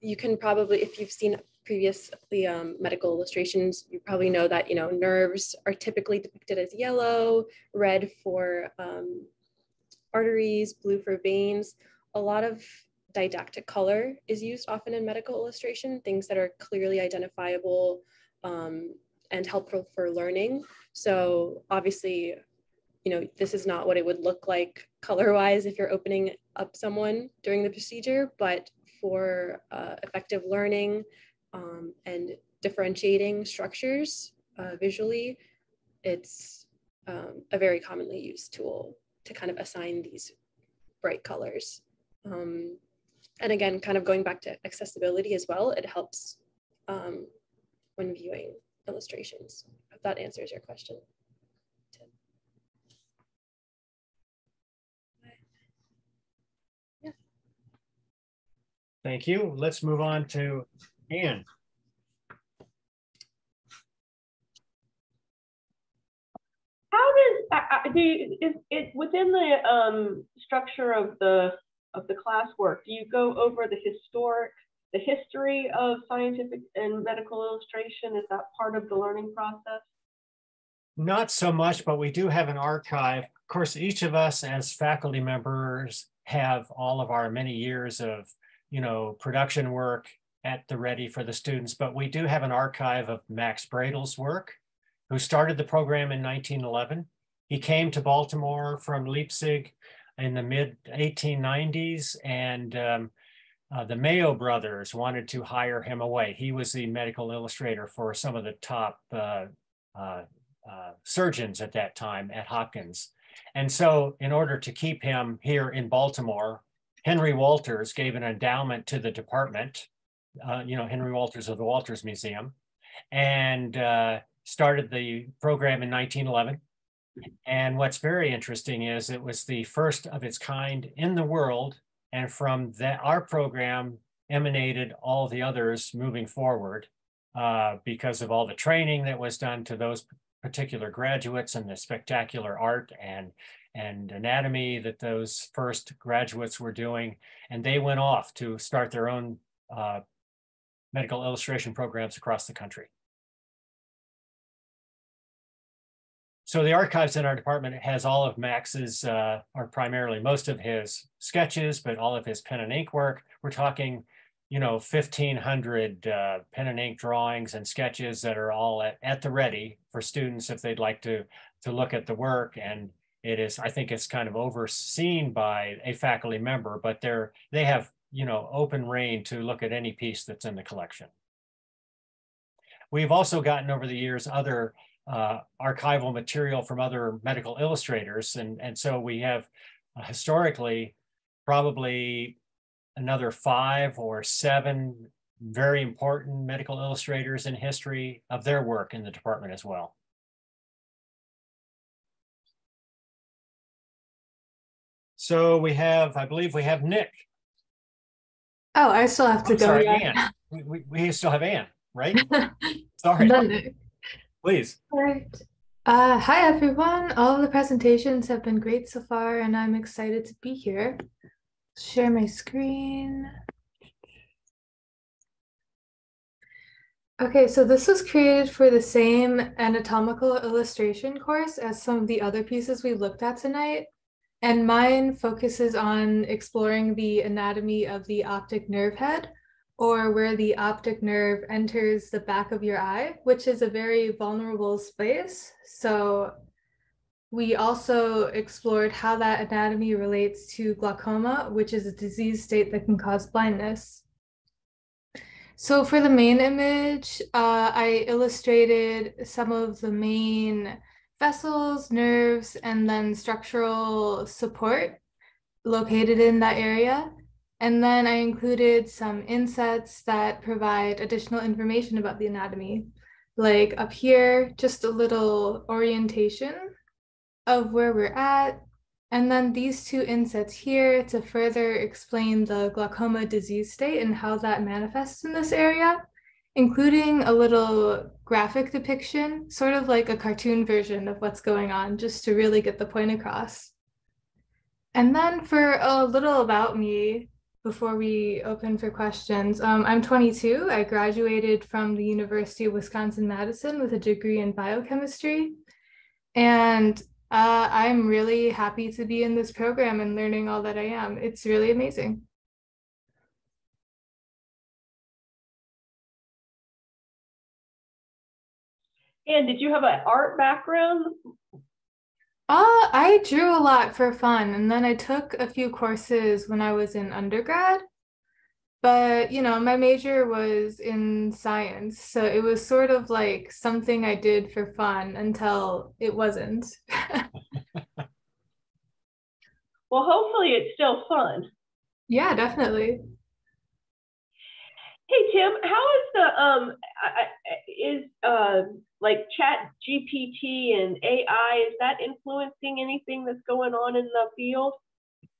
you can probably, if you've seen previously um, medical illustrations, you probably know that, you know, nerves are typically depicted as yellow, red for um, arteries, blue for veins. A lot of didactic color is used often in medical illustration, things that are clearly identifiable um, and helpful for learning. So obviously, you know, this is not what it would look like color-wise if you're opening up someone during the procedure, but for uh, effective learning um, and differentiating structures uh, visually, it's um, a very commonly used tool to kind of assign these bright colors. Um, and again, kind of going back to accessibility as well, it helps um, when viewing illustrations. If that answers your question. Yeah. Thank you. Let's move on to Anne. how does uh, do you, is it within the um, structure of the of the classwork? Do you go over the historic, the history of scientific and medical illustration? Is that part of the learning process? Not so much, but we do have an archive. Of course, each of us as faculty members have all of our many years of, you know, production work at the ready for the students, but we do have an archive of Max Brödel's work, who started the program in 1911. He came to Baltimore from Leipzig in the mid 1890s and um, uh, the Mayo brothers wanted to hire him away. He was the medical illustrator for some of the top uh, uh, uh, surgeons at that time at Hopkins. And so in order to keep him here in Baltimore, Henry Walters gave an endowment to the department, uh, you know, Henry Walters of the Walters Museum, and uh, started the program in 1911. And what's very interesting is it was the first of its kind in the world. And from that, our program emanated all the others moving forward uh, because of all the training that was done to those particular graduates and the spectacular art and and anatomy that those first graduates were doing. And they went off to start their own uh, medical illustration programs across the country. So the archives in our department has all of Max's, uh, or primarily most of his sketches, but all of his pen and ink work. We're talking, you know, 1500 uh, pen and ink drawings and sketches that are all at, at the ready for students if they'd like to, to look at the work. And it is, I think it's kind of overseen by a faculty member, but they're, they have, you know, open rein to look at any piece that's in the collection. We've also gotten over the years other uh, archival material from other medical illustrators. And, and so we have uh, historically probably another five or seven very important medical illustrators in history of their work in the department as well. So we have, I believe we have Nick. Oh, I still have to I'm go. sorry, yeah. Anne. We, we, we still have Anne, right? sorry. Please. All right. Uh, hi, everyone. All of the presentations have been great so far, and I'm excited to be here. Share my screen. Okay, so this was created for the same anatomical illustration course as some of the other pieces we looked at tonight. And mine focuses on exploring the anatomy of the optic nerve head or where the optic nerve enters the back of your eye, which is a very vulnerable space. So we also explored how that anatomy relates to glaucoma, which is a disease state that can cause blindness. So for the main image, uh, I illustrated some of the main vessels, nerves, and then structural support located in that area. And then I included some insets that provide additional information about the anatomy. Like up here, just a little orientation of where we're at. And then these two insets here to further explain the glaucoma disease state and how that manifests in this area, including a little graphic depiction, sort of like a cartoon version of what's going on, just to really get the point across. And then for a little about me, before we open for questions. Um, I'm 22. I graduated from the University of Wisconsin-Madison with a degree in biochemistry. And uh, I'm really happy to be in this program and learning all that I am. It's really amazing. And did you have an art background? Uh, I drew a lot for fun, and then I took a few courses when I was in undergrad. But, you know, my major was in science, so it was sort of like something I did for fun until it wasn't. well, hopefully it's still fun. Yeah, definitely. Hey Tim, how is the um is uh like chat GPT and AI, is that influencing anything that's going on in the field?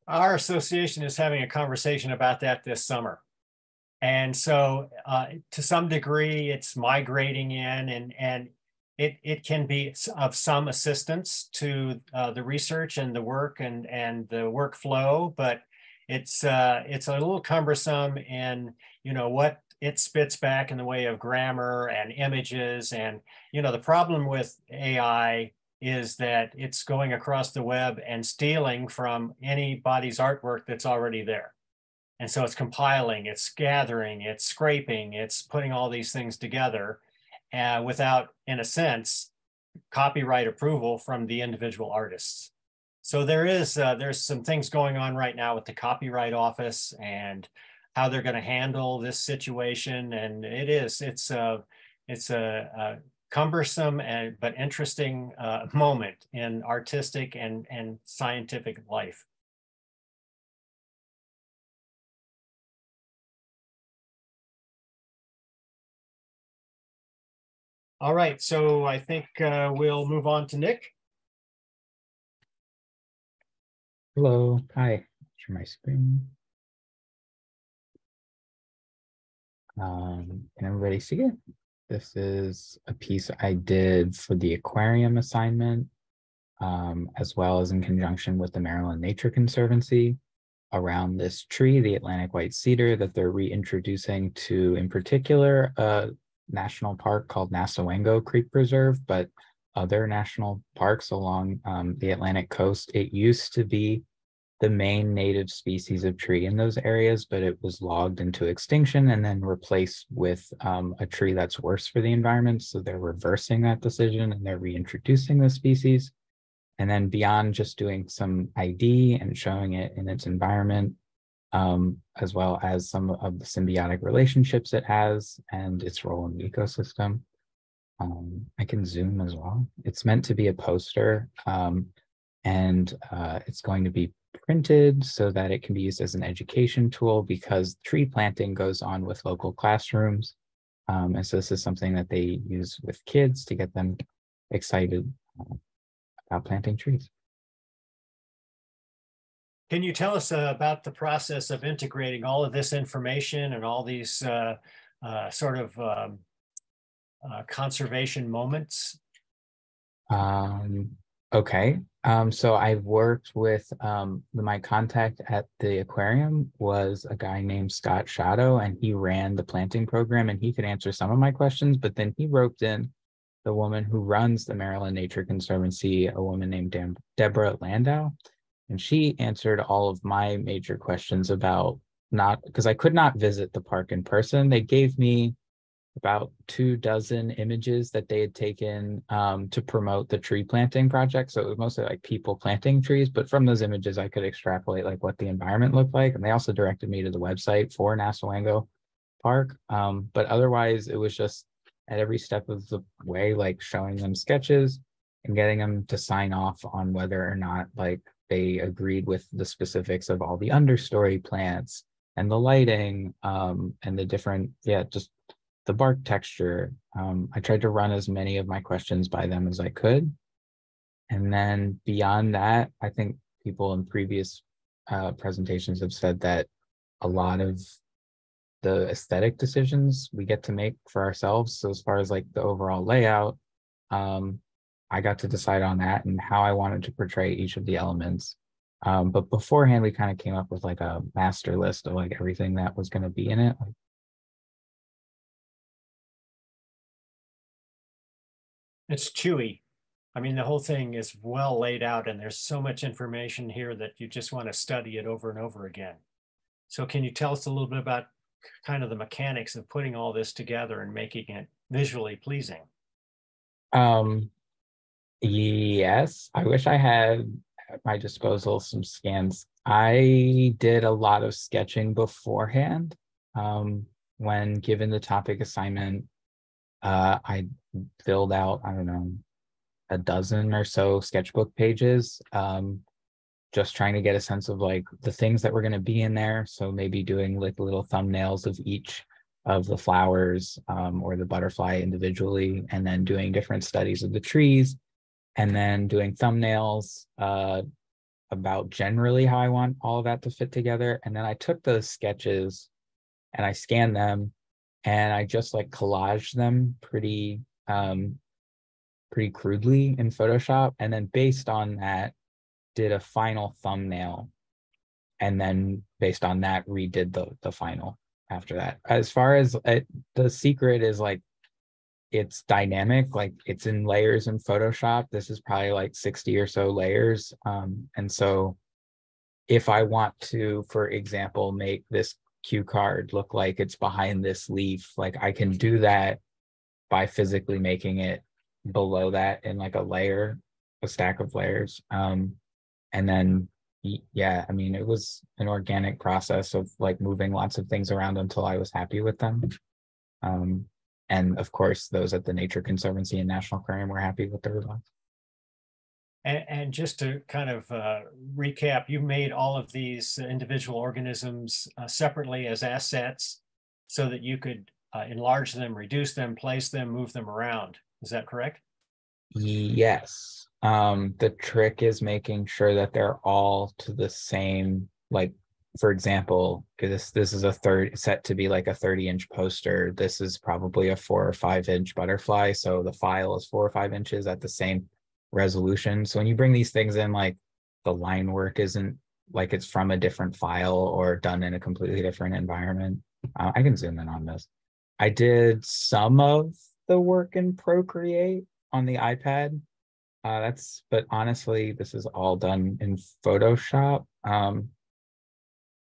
Our association is having a conversation about that this summer. And so uh, to some degree, it's migrating in and, and it, it can be of some assistance to uh, the research and the work and, and the workflow, but it's, uh, it's a little cumbersome in, you know, what it spits back in the way of grammar and images. And, you know, the problem with AI is that it's going across the web and stealing from anybody's artwork that's already there. And so it's compiling, it's gathering, it's scraping, it's putting all these things together uh, without, in a sense, copyright approval from the individual artists. So there is uh, there's some things going on right now with the Copyright Office and how they're going to handle this situation. And it is it's a it's a, a cumbersome and but interesting uh, moment in artistic and and scientific life. All right, so I think uh, we'll move on to Nick. Hello, hi, share my screen. Um, see it? This is a piece I did for the aquarium assignment, um, as well as in conjunction with the Maryland Nature Conservancy around this tree, the Atlantic white cedar that they're reintroducing to, in particular, a national park called Nassawango Creek Preserve, but other national parks along um, the Atlantic coast. It used to be the main native species of tree in those areas, but it was logged into extinction and then replaced with um, a tree that's worse for the environment. So they're reversing that decision and they're reintroducing the species. And then beyond just doing some ID and showing it in its environment, um, as well as some of the symbiotic relationships it has and its role in the ecosystem. Um, I can zoom as well. It's meant to be a poster um, and uh, it's going to be printed so that it can be used as an education tool because tree planting goes on with local classrooms. Um, and so this is something that they use with kids to get them excited uh, about planting trees. Can you tell us uh, about the process of integrating all of this information and all these uh, uh, sort of um, uh, conservation moments? Um, okay, um, so I've worked with um, my contact at the aquarium was a guy named Scott Shadow, and he ran the planting program, and he could answer some of my questions. But then he roped in the woman who runs the Maryland Nature Conservancy, a woman named De Deborah Landau, and she answered all of my major questions about not because I could not visit the park in person. They gave me about two dozen images that they had taken um, to promote the tree planting project. So it was mostly like people planting trees, but from those images, I could extrapolate like what the environment looked like. And they also directed me to the website for Nassawango Park. Um, but otherwise, it was just at every step of the way, like showing them sketches and getting them to sign off on whether or not like they agreed with the specifics of all the understory plants and the lighting um, and the different, yeah, just the bark texture. Um, I tried to run as many of my questions by them as I could. And then beyond that, I think people in previous uh, presentations have said that a lot of the aesthetic decisions we get to make for ourselves. So as far as like the overall layout, um, I got to decide on that and how I wanted to portray each of the elements. Um, but beforehand, we kind of came up with like a master list of like everything that was going to be in it. Like, It's chewy. I mean, the whole thing is well laid out and there's so much information here that you just want to study it over and over again. So can you tell us a little bit about kind of the mechanics of putting all this together and making it visually pleasing? Um, yes, I wish I had at my disposal some scans. I did a lot of sketching beforehand. Um, when given the topic assignment, uh, I filled out, I don't know, a dozen or so sketchbook pages, um, just trying to get a sense of like the things that were going to be in there. So maybe doing like little thumbnails of each of the flowers um, or the butterfly individually, and then doing different studies of the trees, and then doing thumbnails uh, about generally how I want all of that to fit together. And then I took those sketches and I scanned them and I just like collaged them pretty um, pretty crudely in Photoshop, and then based on that, did a final thumbnail, and then based on that, redid the the final after that. As far as it, uh, the secret is like it's dynamic like it's in layers in photoshop this is probably like 60 or so layers um, and so if I want to, for example, make this cue card look like it's behind this leaf, like I can do that by physically making it below that in like a layer, a stack of layers. Um, and then, yeah, I mean, it was an organic process of like moving lots of things around until I was happy with them. Um, and of course, those at the Nature Conservancy and National Aquarium were happy with the results. And, and just to kind of uh, recap, you made all of these individual organisms uh, separately as assets so that you could uh, enlarge them, reduce them, place them, move them around. Is that correct? Yes. Um, the trick is making sure that they're all to the same, like, for example, this this is a third set to be like a 30 inch poster. This is probably a four or five inch butterfly. So the file is four or five inches at the same resolution. So when you bring these things in, like the line work isn't like it's from a different file or done in a completely different environment. Uh, I can zoom in on this. I did some of the work in Procreate on the iPad. Uh, that's, but honestly, this is all done in Photoshop. Um,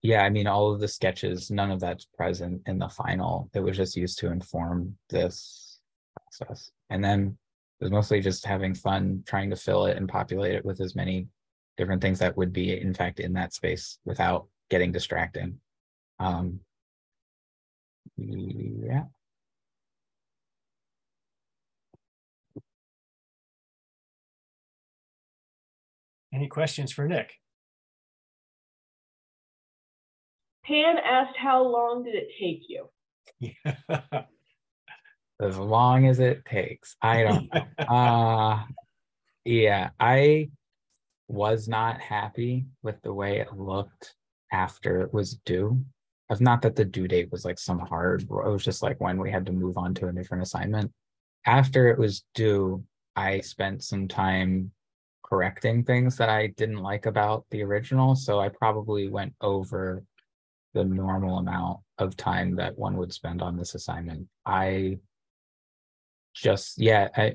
yeah, I mean, all of the sketches, none of that's present in the final. It was just used to inform this process. And then it was mostly just having fun trying to fill it and populate it with as many different things that would be in fact in that space without getting distracting um yeah any questions for nick pan asked how long did it take you as long as it takes. I don't know. uh yeah, I was not happy with the way it looked after it was due. Of not that the due date was like some hard, it was just like when we had to move on to a different assignment. After it was due, I spent some time correcting things that I didn't like about the original. So I probably went over the normal amount of time that one would spend on this assignment. I just yeah i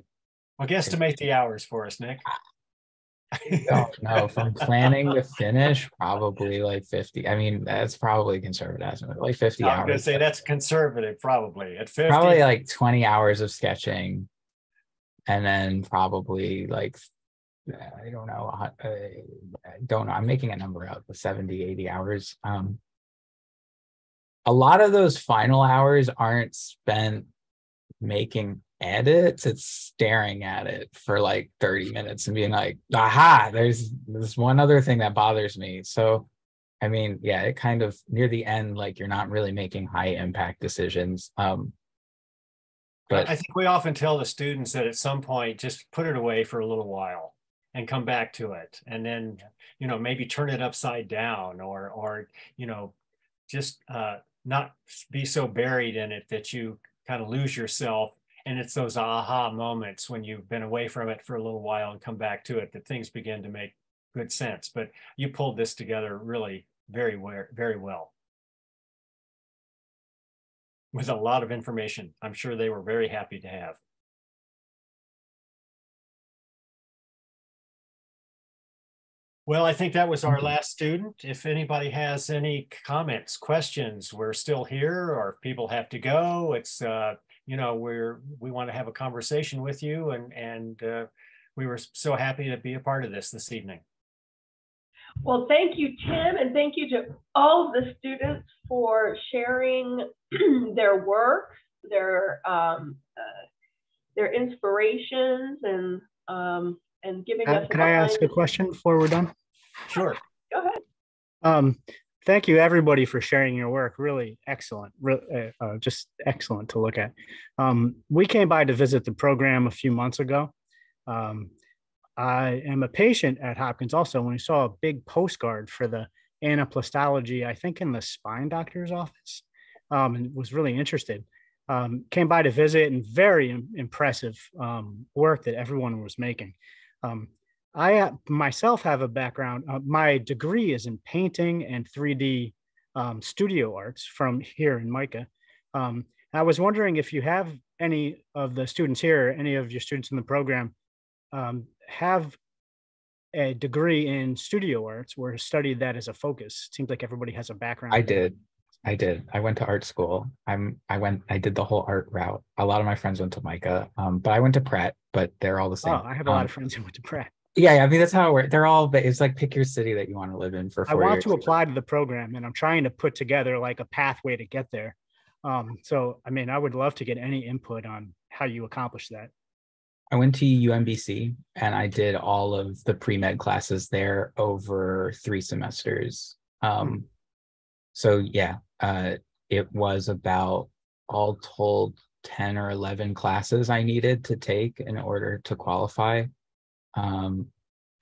well guesstimate the hours for us nick don't know from planning to finish probably like 50 i mean that's probably conservative estimate like 50 i'm hours gonna say that's conservative probably at 50 probably like 20 hours of sketching. And then probably like i don't know uh, i don't know i'm making a number out the 70 80 hours um. A lot of those final hours aren't spent making edits, it's staring at it for like 30 minutes and being like, aha, there's this one other thing that bothers me. So I mean, yeah, it kind of near the end, like you're not really making high impact decisions. Um, but I think we often tell the students that at some point just put it away for a little while and come back to it and then you know maybe turn it upside down or or you know just uh, not be so buried in it that you kind of lose yourself and it's those aha moments when you've been away from it for a little while and come back to it that things begin to make good sense. But you pulled this together really very very well. With a lot of information i'm sure they were very happy to have. Well, I think that was our last student. If anybody has any comments, questions, we're still here, or if people have to go, it's uh, you know, we're we want to have a conversation with you, and and uh, we were so happy to be a part of this this evening. Well, thank you, Tim, and thank you to all of the students for sharing their work, their um, uh, their inspirations, and um, and giving uh, us. Can I ask a question before we're done? Sure. Go ahead. Um, thank you everybody for sharing your work. Really excellent re- uh, uh, just excellent to look at. Um, we came by to visit the program a few months ago. Um, i am a patient at hopkins also when we saw a big postcard for the anaplastology i think in the spine doctor's office. Um, and was really interested. Um, came by to visit and very Im- impressive um, work that everyone was making. Um, I myself have a background. Uh, my degree is in painting and 3D um, studio arts from here in MICA. Um, I was wondering if you have any of the students here, any of your students in the program, um, have a degree in studio arts or studied that as a focus? Seems like everybody has a background. I did. I did. I went to art school. I'm I went I did the whole art route. A lot of my friends went to MICA, Um, but I went to Pratt, but they're all the same. Oh, I have a lot Um, of friends who went to Pratt. Yeah, I mean that's how it works. They're all but it's like pick your city that you want to live in for I want to apply to the program and I'm trying to put together like a pathway to get there. Um, so I mean, I would love to get any input on how you accomplish that. I went to UMBC and I did all of the pre-med classes there over three semesters. Um, so yeah, uh, it was about all told 10 or 11 classes I needed to take in order to qualify. Um,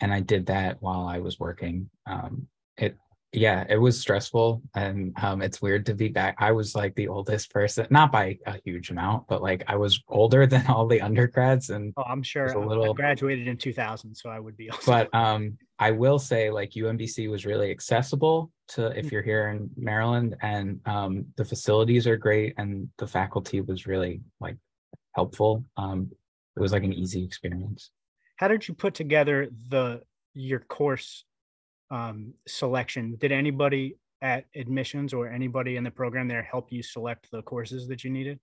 and I did that while I was working. Um, it, yeah, it was stressful and um, it's weird to be back. I was like the oldest person, not by a huge amount, but like I was older than all the undergrads and Oh, I'm sure a little- graduated in 2000, so I would be. Also. but um i will say like umbc was really accessible to if you're here in maryland and um the facilities are great and the faculty was really like helpful um it was like an easy experience how did you put together the your course um, selection? Did anybody at admissions or anybody in the program there help you select the courses that you needed?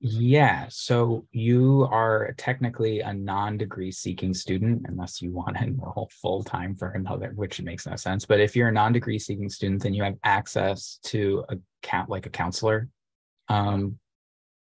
yeah so you are technically a non-degree seeking student unless you want to enroll full-time for another which makes no sense but if you're a non-degree seeking student then you have access to a count like a counselor um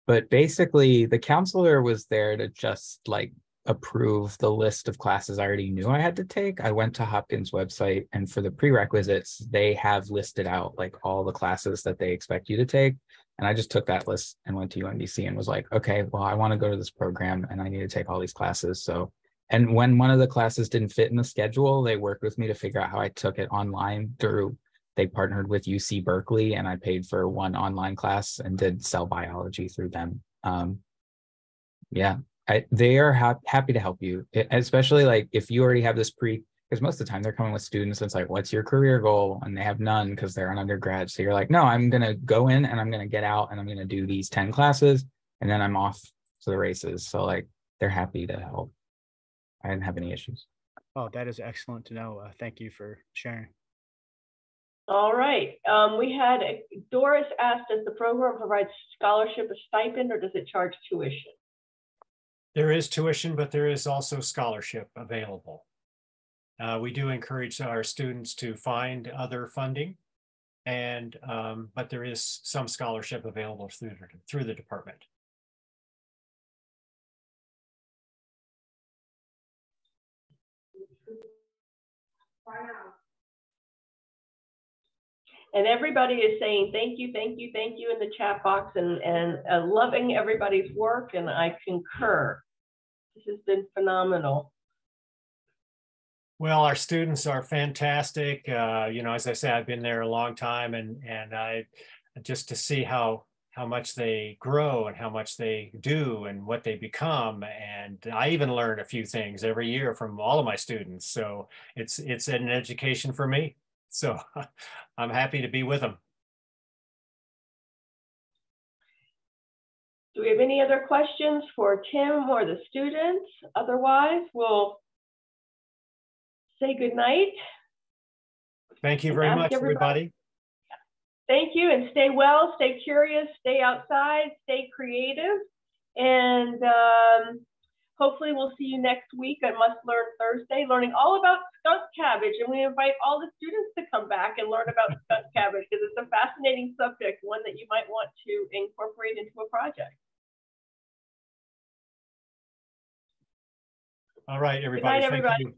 but basically the counselor was there to just like approve the list of classes I already knew I had to take. I went to Hopkins website and for the prerequisites, they have listed out like all the classes that they expect you to take. And I just took that list and went to UMBC and was like, okay, well, I want to go to this program and I need to take all these classes. So, and when one of the classes didn't fit in the schedule, they worked with me to figure out how I took it online through, they partnered with UC Berkeley and I paid for one online class and did cell biology through them. Um, yeah, I, they are hap- happy to help you, e- especially like if you already have this pre, because most of the time they're coming with students. It's like, what's your career goal? And they have none because they're an undergrad. So you're like, no, I'm going to go in and I'm going to get out and I'm going to do these 10 classes and then I'm off to the races. So like they're happy to help. I didn't have any issues. Oh, that is excellent to know. Uh, thank you for sharing. All right. Um, we had Doris asked, does the program provide scholarship a stipend or does it charge tuition? There is tuition, but there is also scholarship available. Uh, we do encourage our students to find other funding. And, um, but there is some scholarship available through, the- through the department. And everybody is saying thank you, thank you, thank you in the chat box and, and uh, loving everybody's work. And I concur. This has been phenomenal. Well, our students are fantastic. Uh, you know, as I say, I've been there a long time and, and I, just to see how, how much they grow and how much they do and what they become. And I even learn a few things every year from all of my students. So it's, it's an education for me. So I'm happy to be with them. Do we have any other questions for Tim or the students? Otherwise, we'll say good night. Thank you very much, everybody. Thank you and stay well, stay curious, stay outside, stay creative. And um, hopefully we'll see you next week at Must Learn Thursday, learning all about skunk cabbage. And we invite all the students to come back and learn about skunk cabbage because it's a fascinating subject, one that you might want to incorporate into a project. All right, everybody. Thank everybody. you.